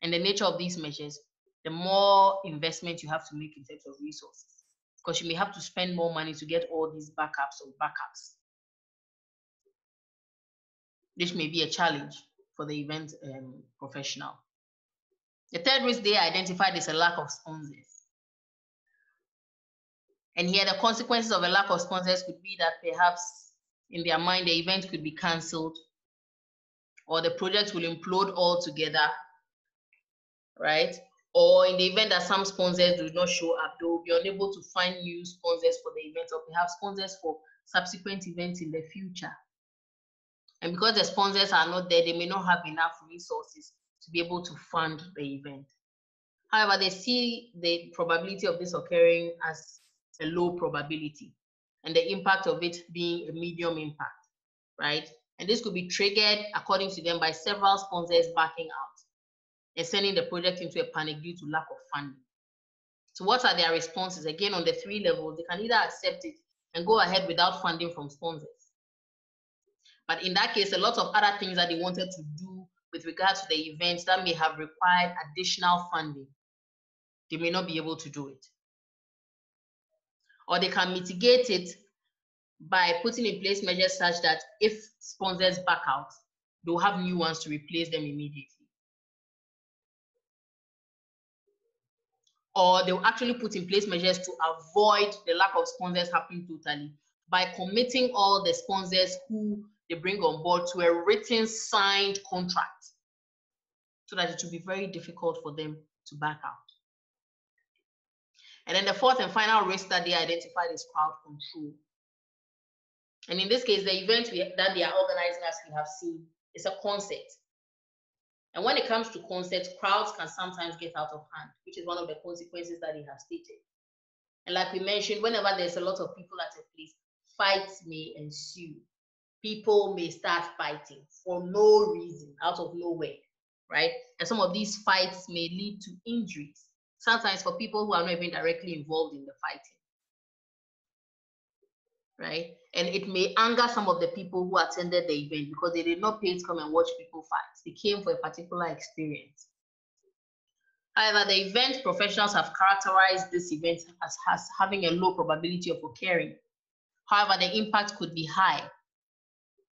and the nature of these measures, the more investment you have to make in terms of resources. Because you may have to spend more money to get all these backups or backups. This may be a challenge for the event um, professional. The third risk they identified is a lack of sponsors. And here the consequences of a lack of sponsors could be that perhaps in their mind the event could be cancelled or the project will implode altogether, right? Or in the event that some sponsors do not show up, they will be unable to find new sponsors for the event or perhaps sponsors for subsequent events in the future. And because the sponsors are not there, they may not have enough resources to be able to fund the event. However, they see the probability of this occurring as a low probability and the impact of it being a medium impact, right? And this could be triggered, according to them, by several sponsors backing out and sending the project into a panic due to lack of funding. So what are their responses? Again, on the three levels, they can either accept it and go ahead without funding from sponsors. But in that case, a lot of other things that they wanted to do with regards to the events that may have required additional funding, they may not be able to do it. Or they can mitigate it by putting in place measures such that if sponsors back out, they'll have new ones to replace them immediately. Or they'll actually put in place measures to avoid the lack of sponsors happening totally by committing all the sponsors who they bring on board to a written signed contract so that it will be very difficult for them to back out. And then the fourth and final risk that they identified is crowd control. And in this case, the event we, that they are organizing, as we have seen, is a concert. And when it comes to concerts, crowds can sometimes get out of hand, which is one of the consequences that they have stated. And like we mentioned, whenever there's a lot of people at a place, fights may ensue. People may start fighting for no reason, out of nowhere, right? And some of these fights may lead to injuries, sometimes for people who are not even directly involved in the fighting right? And it may anger some of the people who attended the event because they did not pay to come and watch people fight. They came for a particular experience. However, the event professionals have characterized this event as, as having a low probability of occurring. However, the impact could be high,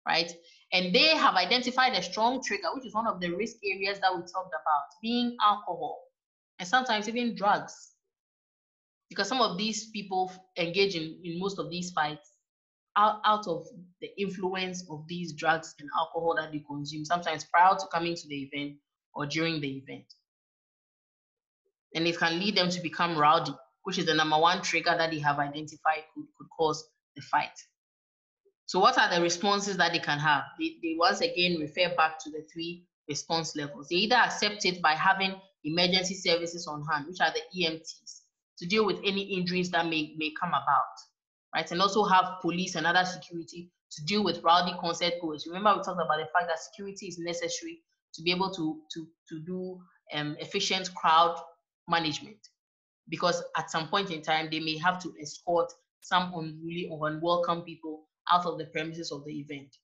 right? And they have identified a strong trigger, which is one of the risk areas that we talked about, being alcohol and sometimes even drugs because some of these people engage in, in most of these fights out, out of the influence of these drugs and alcohol that they consume, sometimes prior to coming to the event or during the event. And it can lead them to become rowdy, which is the number one trigger that they have identified could, could cause the fight. So what are the responses that they can have? They, they once again refer back to the three response levels. They either accept it by having emergency services on hand, which are the EMTs, to deal with any injuries that may, may come about, right? And also have police and other security to deal with rowdy concert goers. Remember, we talked about the fact that security is necessary to be able to, to, to do um, efficient crowd management because at some point in time, they may have to escort some unruly or unwelcome people out of the premises of the event.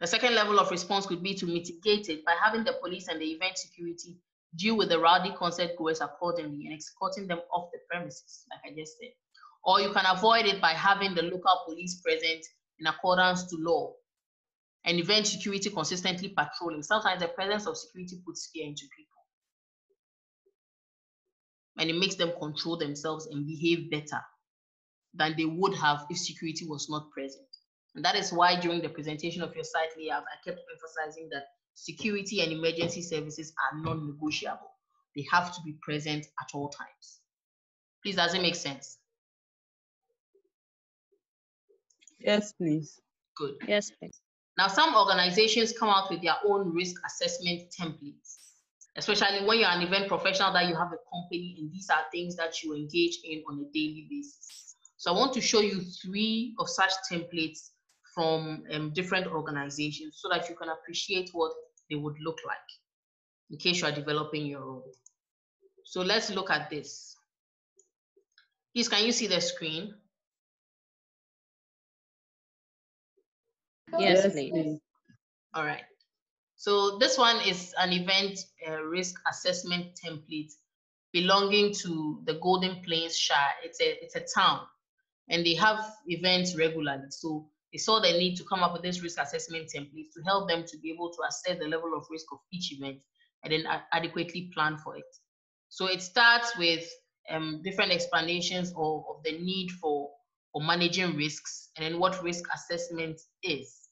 The second level of response could be to mitigate it by having the police and the event security deal with the rowdy concert goers accordingly and escorting them off the premises, like I just said. Or you can avoid it by having the local police present in accordance to law and event security consistently patrolling. Sometimes the presence of security puts fear into people. and it makes them control themselves and behave better than they would have if security was not present. And that is why during the presentation of your site layout, I kept emphasizing that security and emergency services are non-negotiable. They have to be present at all times. Please, does it make sense? Yes, please. Good. Yes, please. Now, some organizations come out with their own risk assessment templates, especially when you're an event professional that you have a company and these are things that you engage in on a daily basis. So I want to show you three of such templates from um, different organizations so that you can appreciate what they would look like in case you are developing your own. So let's look at this. Please, can you see the screen? Yes, yes please. please. All right. So this one is an event uh, risk assessment template belonging to the Golden Plains Shire. It's a it's a town, and they have events regularly. So they saw the need to come up with this risk assessment template to help them to be able to assess the level of risk of each event and then adequately plan for it. So it starts with um, different explanations of, of the need for, for managing risks and then what risk assessment is,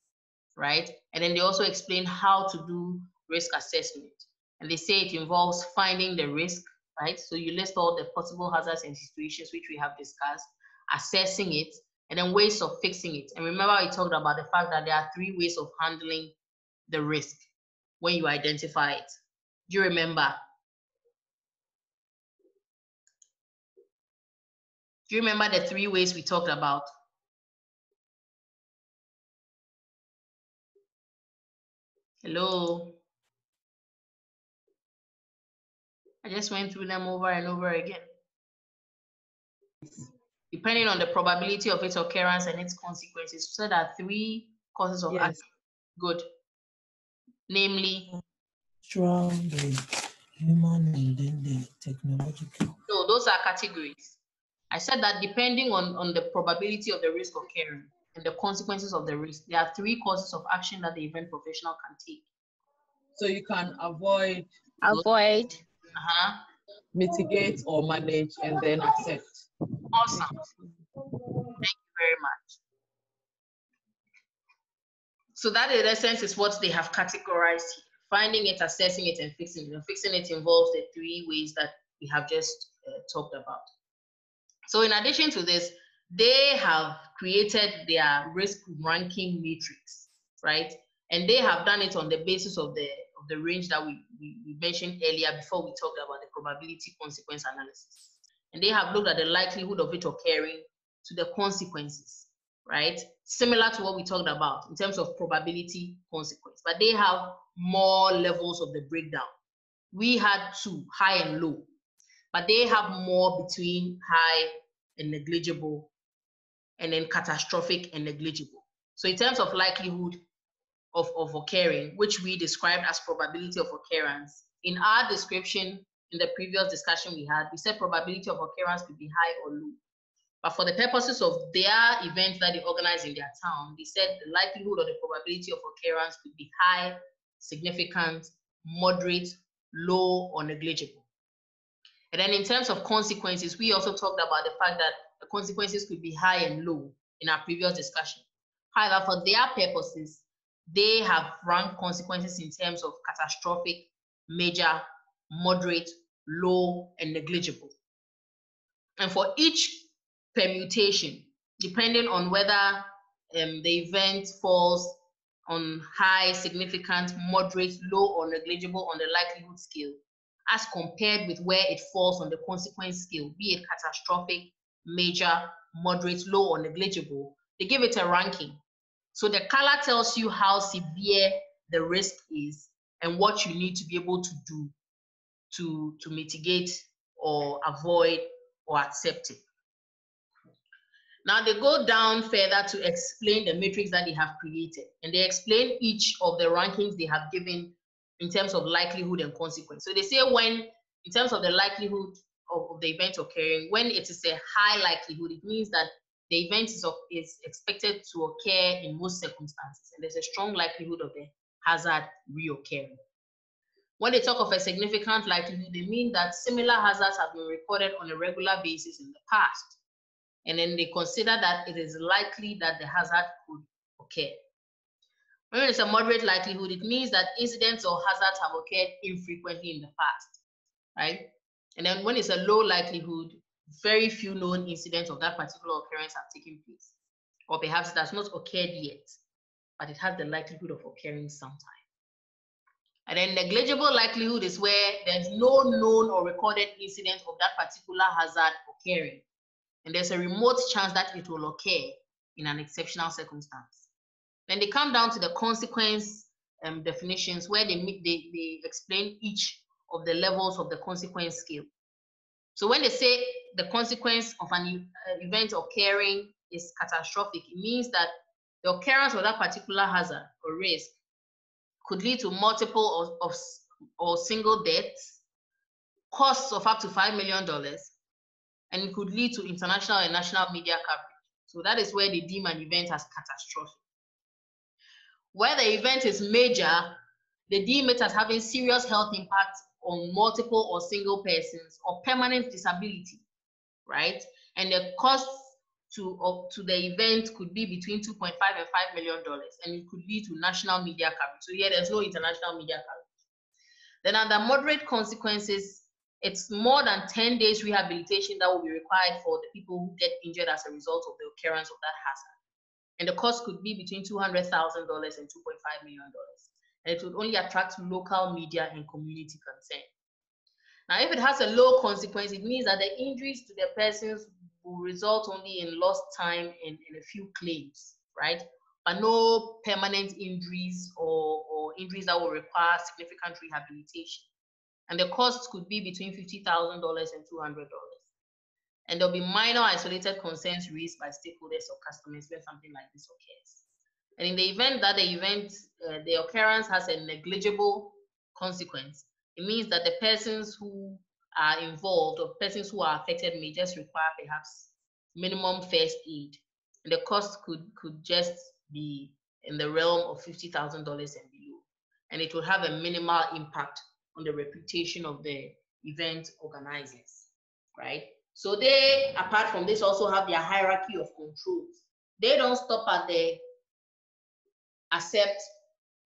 right? And then they also explain how to do risk assessment. And they say it involves finding the risk, right? So you list all the possible hazards and situations which we have discussed, assessing it, and then ways of fixing it. And remember, we talked about the fact that there are three ways of handling the risk when you identify it. Do you remember? Do you remember the three ways we talked about? Hello? I just went through them over and over again depending on the probability of its occurrence and its consequences. So there are three causes of yes. action. Good. Namely, strong, the human, and then the technological. No, those are categories. I said that depending on, on the probability of the risk occurring and the consequences of the risk, there are three causes of action that the event professional can take. So you can avoid, avoid, uh-huh. Mitigate or manage, and then accept. Awesome. Thank you very much. So that in essence is what they have categorized Finding it, assessing it, and fixing it. And fixing it involves the three ways that we have just uh, talked about. So in addition to this, they have created their risk ranking matrix, right? And they have done it on the basis of the the range that we, we, we mentioned earlier before we talked about the probability consequence analysis and they have looked at the likelihood of it occurring to the consequences, right? Similar to what we talked about in terms of probability consequence, but they have more levels of the breakdown. We had two, high and low, but they have more between high and negligible, and then catastrophic and negligible. So in terms of likelihood of, of occurring, which we described as probability of occurrence, in our description, in the previous discussion we had, we said probability of occurrence could be high or low. But for the purposes of their events that they organize in their town, they said the likelihood or the probability of occurrence could be high, significant, moderate, low, or negligible. And then in terms of consequences, we also talked about the fact that the consequences could be high and low in our previous discussion. However, for their purposes, they have rank consequences in terms of catastrophic, major, moderate, low, and negligible. And for each permutation, depending on whether um, the event falls on high, significant, moderate, low, or negligible on the likelihood scale, as compared with where it falls on the consequence scale, be it catastrophic, major, moderate, low, or negligible, they give it a ranking. So the color tells you how severe the risk is and what you need to be able to do to, to mitigate or avoid or accept it. Now they go down further to explain the matrix that they have created, and they explain each of the rankings they have given in terms of likelihood and consequence. So they say when, in terms of the likelihood of, of the event occurring, when it is a high likelihood, it means that the event is, of, is expected to occur in most circumstances, and there's a strong likelihood of the hazard reoccurring. When they talk of a significant likelihood, they mean that similar hazards have been recorded on a regular basis in the past. And then they consider that it is likely that the hazard could occur. When it's a moderate likelihood, it means that incidents or hazards have occurred infrequently in the past, right? And then when it's a low likelihood, very few known incidents of that particular occurrence have taken place. Or perhaps it has not occurred yet, but it has the likelihood of occurring sometime. And then negligible likelihood is where there's no known or recorded incident of that particular hazard occurring. And there's a remote chance that it will occur in an exceptional circumstance. Then they come down to the consequence um, definitions where they, they, they explain each of the levels of the consequence scale. So when they say the consequence of an uh, event occurring is catastrophic, it means that the occurrence of that particular hazard or risk could lead to multiple or, of, or single deaths, costs of up to $5 million, and it could lead to international and national media coverage. So that is where they deem an event as catastrophic. Where the event is major, they deem it as having serious health impact on multiple or single persons or permanent disability, right? And the cost to, uh, to the event could be between 2.5 and 5 million dollars, and it could lead to national media coverage. So yeah, there's no international media coverage. Then under moderate consequences, it's more than 10 days rehabilitation that will be required for the people who get injured as a result of the occurrence of that hazard. And the cost could be between $200,000 and $2.5 million. And it would only attract local media and community concern. Now, if it has a low consequence, it means that the injuries to the persons will result only in lost time and, and a few claims, right? But no permanent injuries or, or injuries that will require significant rehabilitation. And the costs could be between $50,000 and $200. And there'll be minor isolated concerns raised by stakeholders or customers when something like this occurs. And in the event that the event, uh, the occurrence has a negligible consequence, it means that the persons who are involved or persons who are affected may just require perhaps minimum first aid. And the cost could, could just be in the realm of $50,000 and below. And it will have a minimal impact on the reputation of the event organizers, right? So they, apart from this, also have their hierarchy of controls. They don't stop at the accept,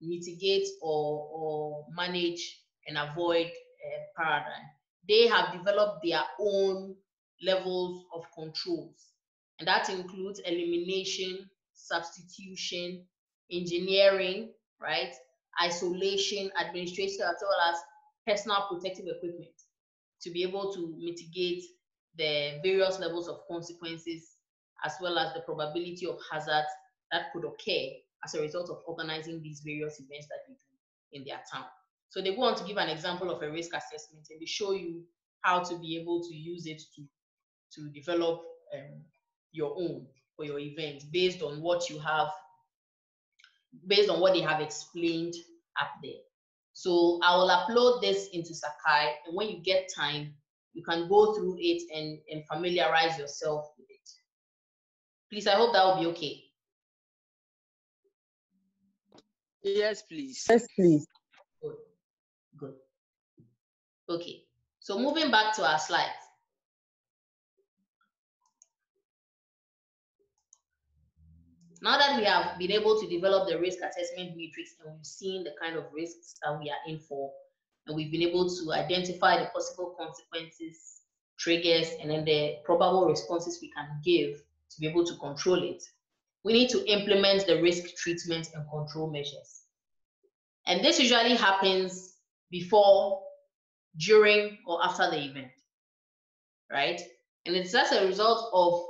mitigate, or, or manage and avoid uh, paradigm they have developed their own levels of controls. And that includes elimination, substitution, engineering, right? Isolation, administration, as well as personal protective equipment to be able to mitigate the various levels of consequences as well as the probability of hazards that could occur as a result of organizing these various events that we do in their town. So they go on to give an example of a risk assessment and they show you how to be able to use it to, to develop um, your own for your event based on what you have, based on what they have explained up there. So I will upload this into Sakai and when you get time, you can go through it and, and familiarize yourself with it. Please, I hope that will be okay. Yes, please. Yes, please. Okay, so moving back to our slides. Now that we have been able to develop the risk assessment matrix and we've seen the kind of risks that we are in for, and we've been able to identify the possible consequences, triggers, and then the probable responses we can give to be able to control it, we need to implement the risk treatment and control measures. And this usually happens before, during, or after the event, right? And it's as a result of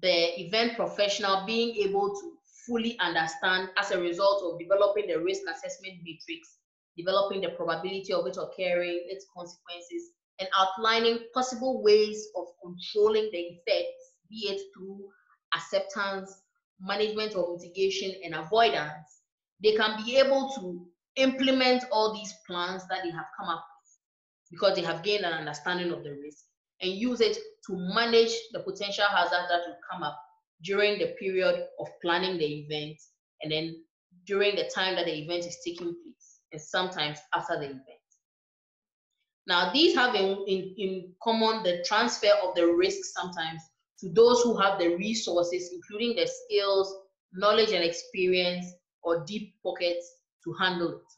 the event professional being able to fully understand as a result of developing the risk assessment matrix, developing the probability of it occurring, its consequences, and outlining possible ways of controlling the effects, be it through acceptance, management or mitigation, and avoidance, they can be able to implement all these plans that they have come up with because they have gained an understanding of the risk and use it to manage the potential hazard that will come up during the period of planning the event and then during the time that the event is taking place and sometimes after the event. Now, these have in, in, in common the transfer of the risk sometimes to those who have the resources, including the skills, knowledge, and experience, or deep pockets to handle it.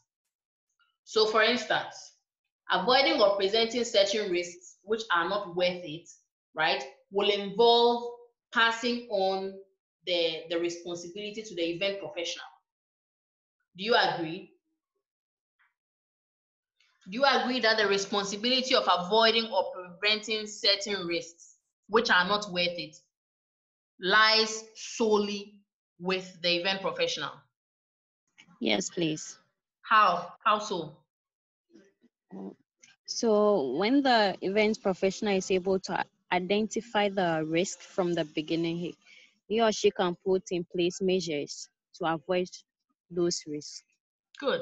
So, for instance, avoiding or presenting certain risks which are not worth it, right, will involve passing on the, the responsibility to the event professional. Do you agree? Do you agree that the responsibility of avoiding or preventing certain risks, which are not worth it, lies solely with the event professional? Yes, please. How? How so? Mm. So when the event professional is able to identify the risk from the beginning, he, he or she can put in place measures to avoid those risks. Good.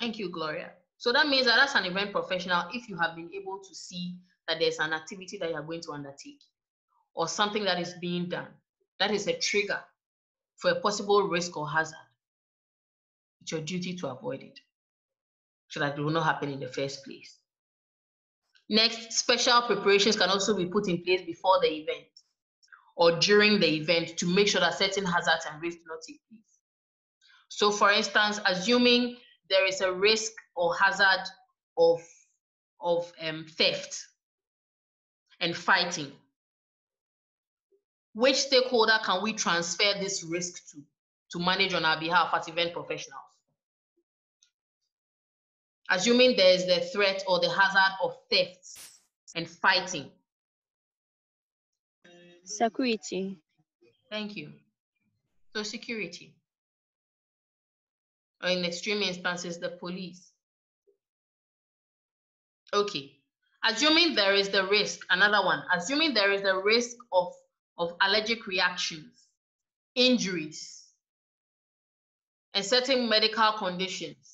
Thank you, Gloria. So that means that as an event professional, if you have been able to see that there's an activity that you're going to undertake or something that is being done, that is a trigger for a possible risk or hazard, it's your duty to avoid it so that it will not happen in the first place. Next, special preparations can also be put in place before the event or during the event to make sure that certain hazards and risks do not take place. So for instance, assuming there is a risk or hazard of, of um, theft and fighting, which stakeholder can we transfer this risk to, to manage on our behalf as event professionals? Assuming there is the threat or the hazard of theft and fighting. Security. Thank you. So security or in extreme instances, the police. Okay, assuming there is the risk, another one, assuming there is the risk of, of allergic reactions, injuries, and certain medical conditions,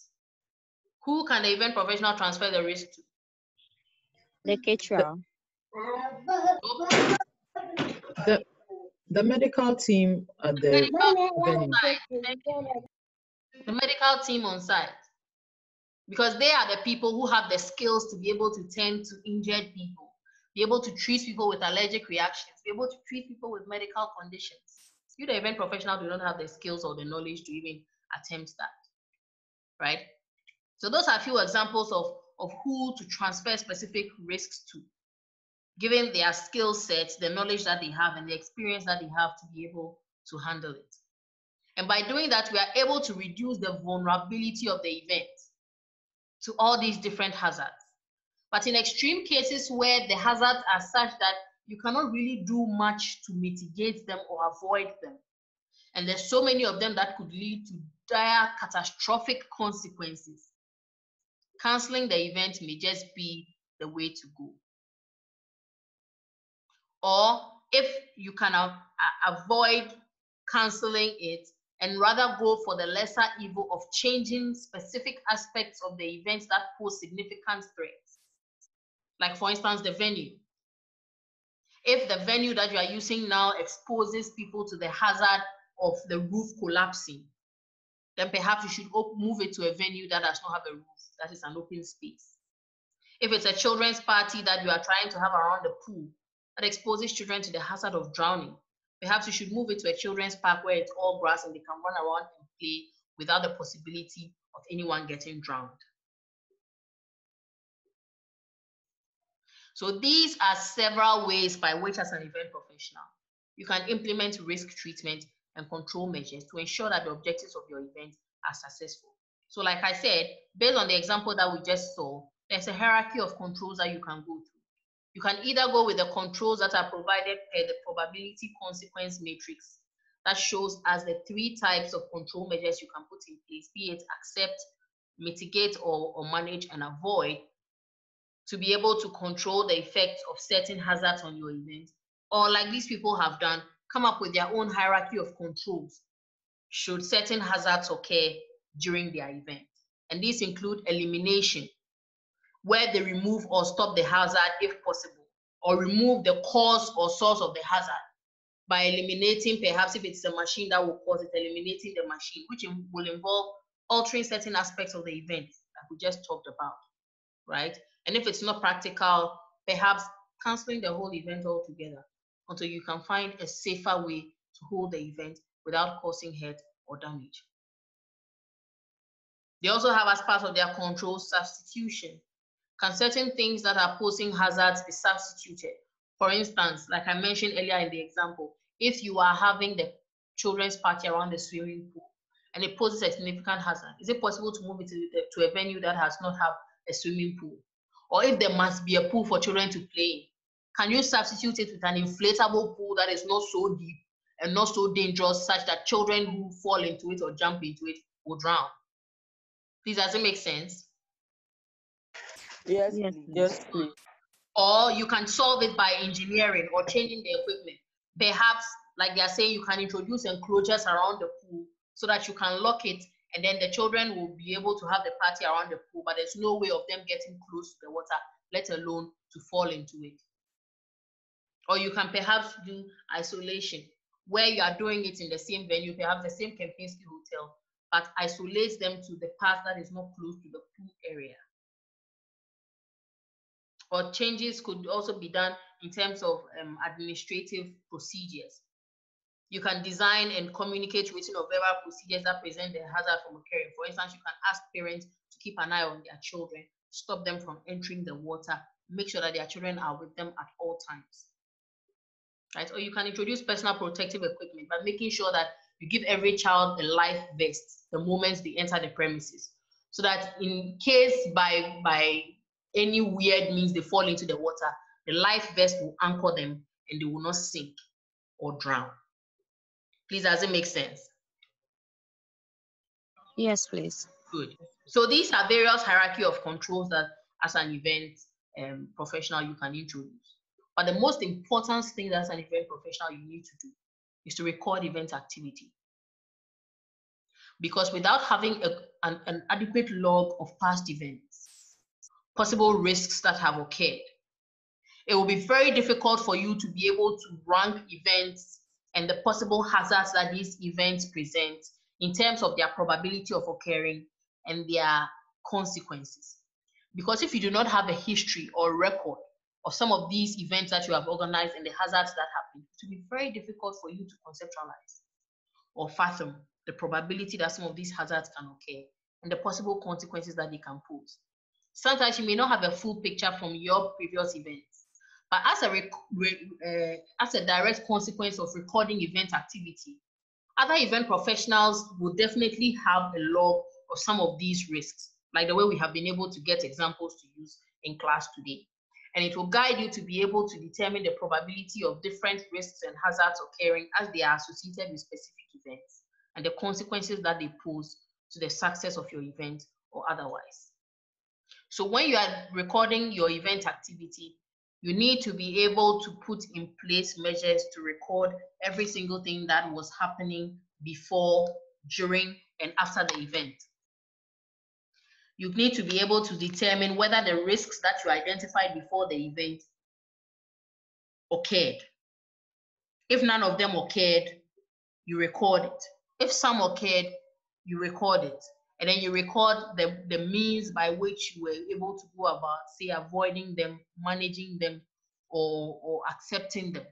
who can the event professional transfer the risk to? The caterer. The, the medical team at the venue the medical team on site because they are the people who have the skills to be able to tend to injured people, be able to treat people with allergic reactions, be able to treat people with medical conditions. You, the event professional, do not have the skills or the knowledge to even attempt that, right? So those are a few examples of, of who to transfer specific risks to, given their skill sets, the knowledge that they have, and the experience that they have to be able to handle it. And by doing that, we are able to reduce the vulnerability of the event to all these different hazards. But in extreme cases where the hazards are such that you cannot really do much to mitigate them or avoid them, and there's so many of them that could lead to dire catastrophic consequences, canceling the event may just be the way to go. Or if you can avoid canceling it, and rather go for the lesser evil of changing specific aspects of the events that pose significant threats. Like, for instance, the venue. If the venue that you are using now exposes people to the hazard of the roof collapsing, then perhaps you should move it to a venue that does not have a roof, that is an open space. If it's a children's party that you are trying to have around the pool that exposes children to the hazard of drowning, Perhaps you should move it to a children's park where it's all grass and they can run around and play without the possibility of anyone getting drowned. So these are several ways by which as an event professional, you can implement risk treatment and control measures to ensure that the objectives of your event are successful. So like I said, based on the example that we just saw, there's a hierarchy of controls that you can go through. You can either go with the controls that are provided per the probability consequence matrix that shows as the three types of control measures you can put in place, be it accept, mitigate, or, or manage and avoid to be able to control the effects of certain hazards on your event. Or like these people have done, come up with their own hierarchy of controls should certain hazards occur during their event. And these include elimination, where they remove or stop the hazard if possible, or remove the cause or source of the hazard by eliminating, perhaps if it's a machine that will cause it, eliminating the machine, which will involve altering certain aspects of the event that we just talked about. right? And if it's not practical, perhaps canceling the whole event altogether until you can find a safer way to hold the event without causing hurt or damage. They also have as part of their control substitution. Can certain things that are posing hazards be substituted? For instance, like I mentioned earlier in the example, if you are having the children's party around the swimming pool and it poses a significant hazard, is it possible to move it to, the, to a venue that has not have a swimming pool? Or if there must be a pool for children to play, can you substitute it with an inflatable pool that is not so deep and not so dangerous such that children who fall into it or jump into it will drown? Please, does it make sense? Yes, yes, yes, please. Or you can solve it by engineering or changing the equipment. Perhaps, like they are saying, you can introduce enclosures around the pool so that you can lock it and then the children will be able to have the party around the pool, but there's no way of them getting close to the water, let alone to fall into it. Or you can perhaps do isolation, where you are doing it in the same venue, perhaps the same Kempinski Hotel, but isolates them to the part that is not close to the pool area. Or changes could also be done in terms of um, administrative procedures. You can design and communicate written or verbal procedures that present the hazard from occurring. For instance, you can ask parents to keep an eye on their children, stop them from entering the water, make sure that their children are with them at all times. Right? Or you can introduce personal protective equipment by making sure that you give every child a life vest the moment they enter the premises. So that in case by by any weird means they fall into the water, the life vest will anchor them and they will not sink or drown. Please, does it make sense? Yes, please. Good. So these are various hierarchy of controls that as an event um, professional you can introduce. But the most important thing that as an event professional you need to do is to record event activity. Because without having a, an, an adequate log of past events, possible risks that have occurred, it will be very difficult for you to be able to rank events and the possible hazards that these events present in terms of their probability of occurring and their consequences. Because if you do not have a history or record of some of these events that you have organized and the hazards that happen, it will be very difficult for you to conceptualize or fathom the probability that some of these hazards can occur and the possible consequences that they can pose. Sometimes you may not have a full picture from your previous events, but as a, uh, as a direct consequence of recording event activity, other event professionals will definitely have a log of some of these risks, like the way we have been able to get examples to use in class today and it will guide you to be able to determine the probability of different risks and hazards occurring as they are associated with specific events and the consequences that they pose to the success of your event or otherwise. So when you are recording your event activity, you need to be able to put in place measures to record every single thing that was happening before, during, and after the event you need to be able to determine whether the risks that you identified before the event occurred. If none of them occurred, you record it. If some occurred, you record it. And then you record the, the means by which you were able to go about, say, avoiding them, managing them, or, or accepting them.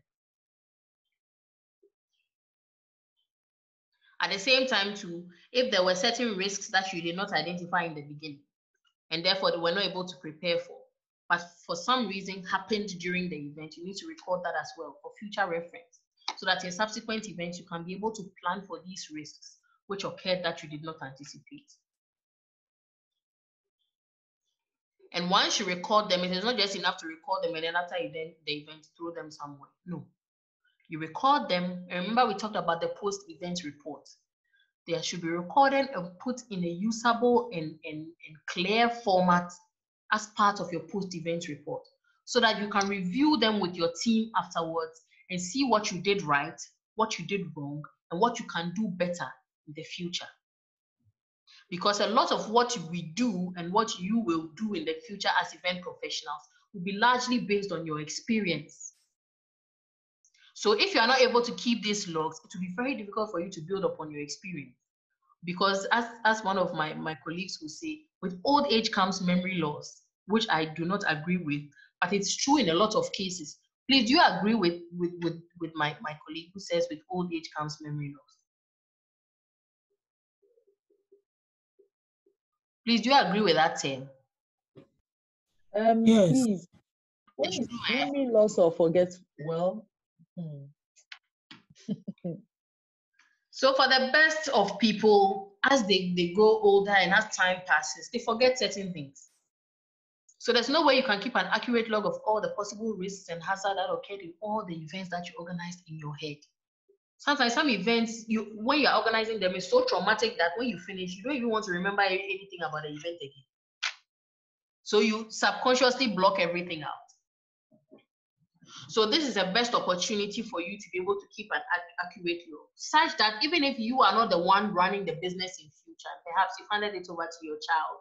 At the same time, too, if there were certain risks that you did not identify in the beginning, and therefore they were not able to prepare for, but for some reason happened during the event, you need to record that as well for future reference, so that in subsequent events you can be able to plan for these risks which occurred that you did not anticipate. And once you record them, it is not just enough to record them and then after event, the event, throw them somewhere. No, you record them. Remember, we talked about the post event report. They should be recorded and put in a usable and, and, and clear format as part of your post event report so that you can review them with your team afterwards and see what you did right, what you did wrong, and what you can do better in the future. Because a lot of what we do and what you will do in the future as event professionals will be largely based on your experience so if you are not able to keep these logs, it will be very difficult for you to build upon your experience. Because as, as one of my, my colleagues will say, with old age comes memory loss. which I do not agree with, but it's true in a lot of cases. Please, do you agree with, with, with, with my, my colleague who says with old age comes memory loss? Please, do you agree with that, Tim? Um, Yes. Please, what It's is true, eh? memory loss or forget? Well, So for the best of people, as they, they grow older and as time passes, they forget certain things. So there's no way you can keep an accurate log of all the possible risks and hazard that occurred in all the events that you organized in your head. Sometimes some events, you when you're organizing them, is so traumatic that when you finish, you don't even want to remember anything about the event again. So you subconsciously block everything out. So this is the best opportunity for you to be able to keep an ac- accurate log, such that even if you are not the one running the business in future, perhaps you've handed it over to your child,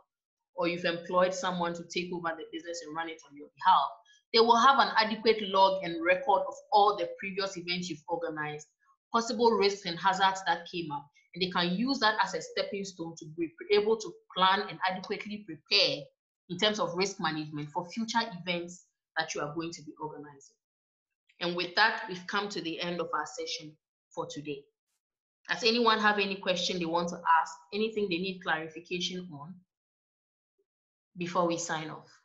or you've employed someone to take over the business and run it on your behalf, they will have an adequate log and record of all the previous events you've organized, possible risks and hazards that came up, and they can use that as a stepping stone to be able to plan and adequately prepare in terms of risk management for future events that you are going to be organizing. And with that, we've come to the end of our session for today. Does anyone have any question they want to ask? Anything they need clarification on before we sign off?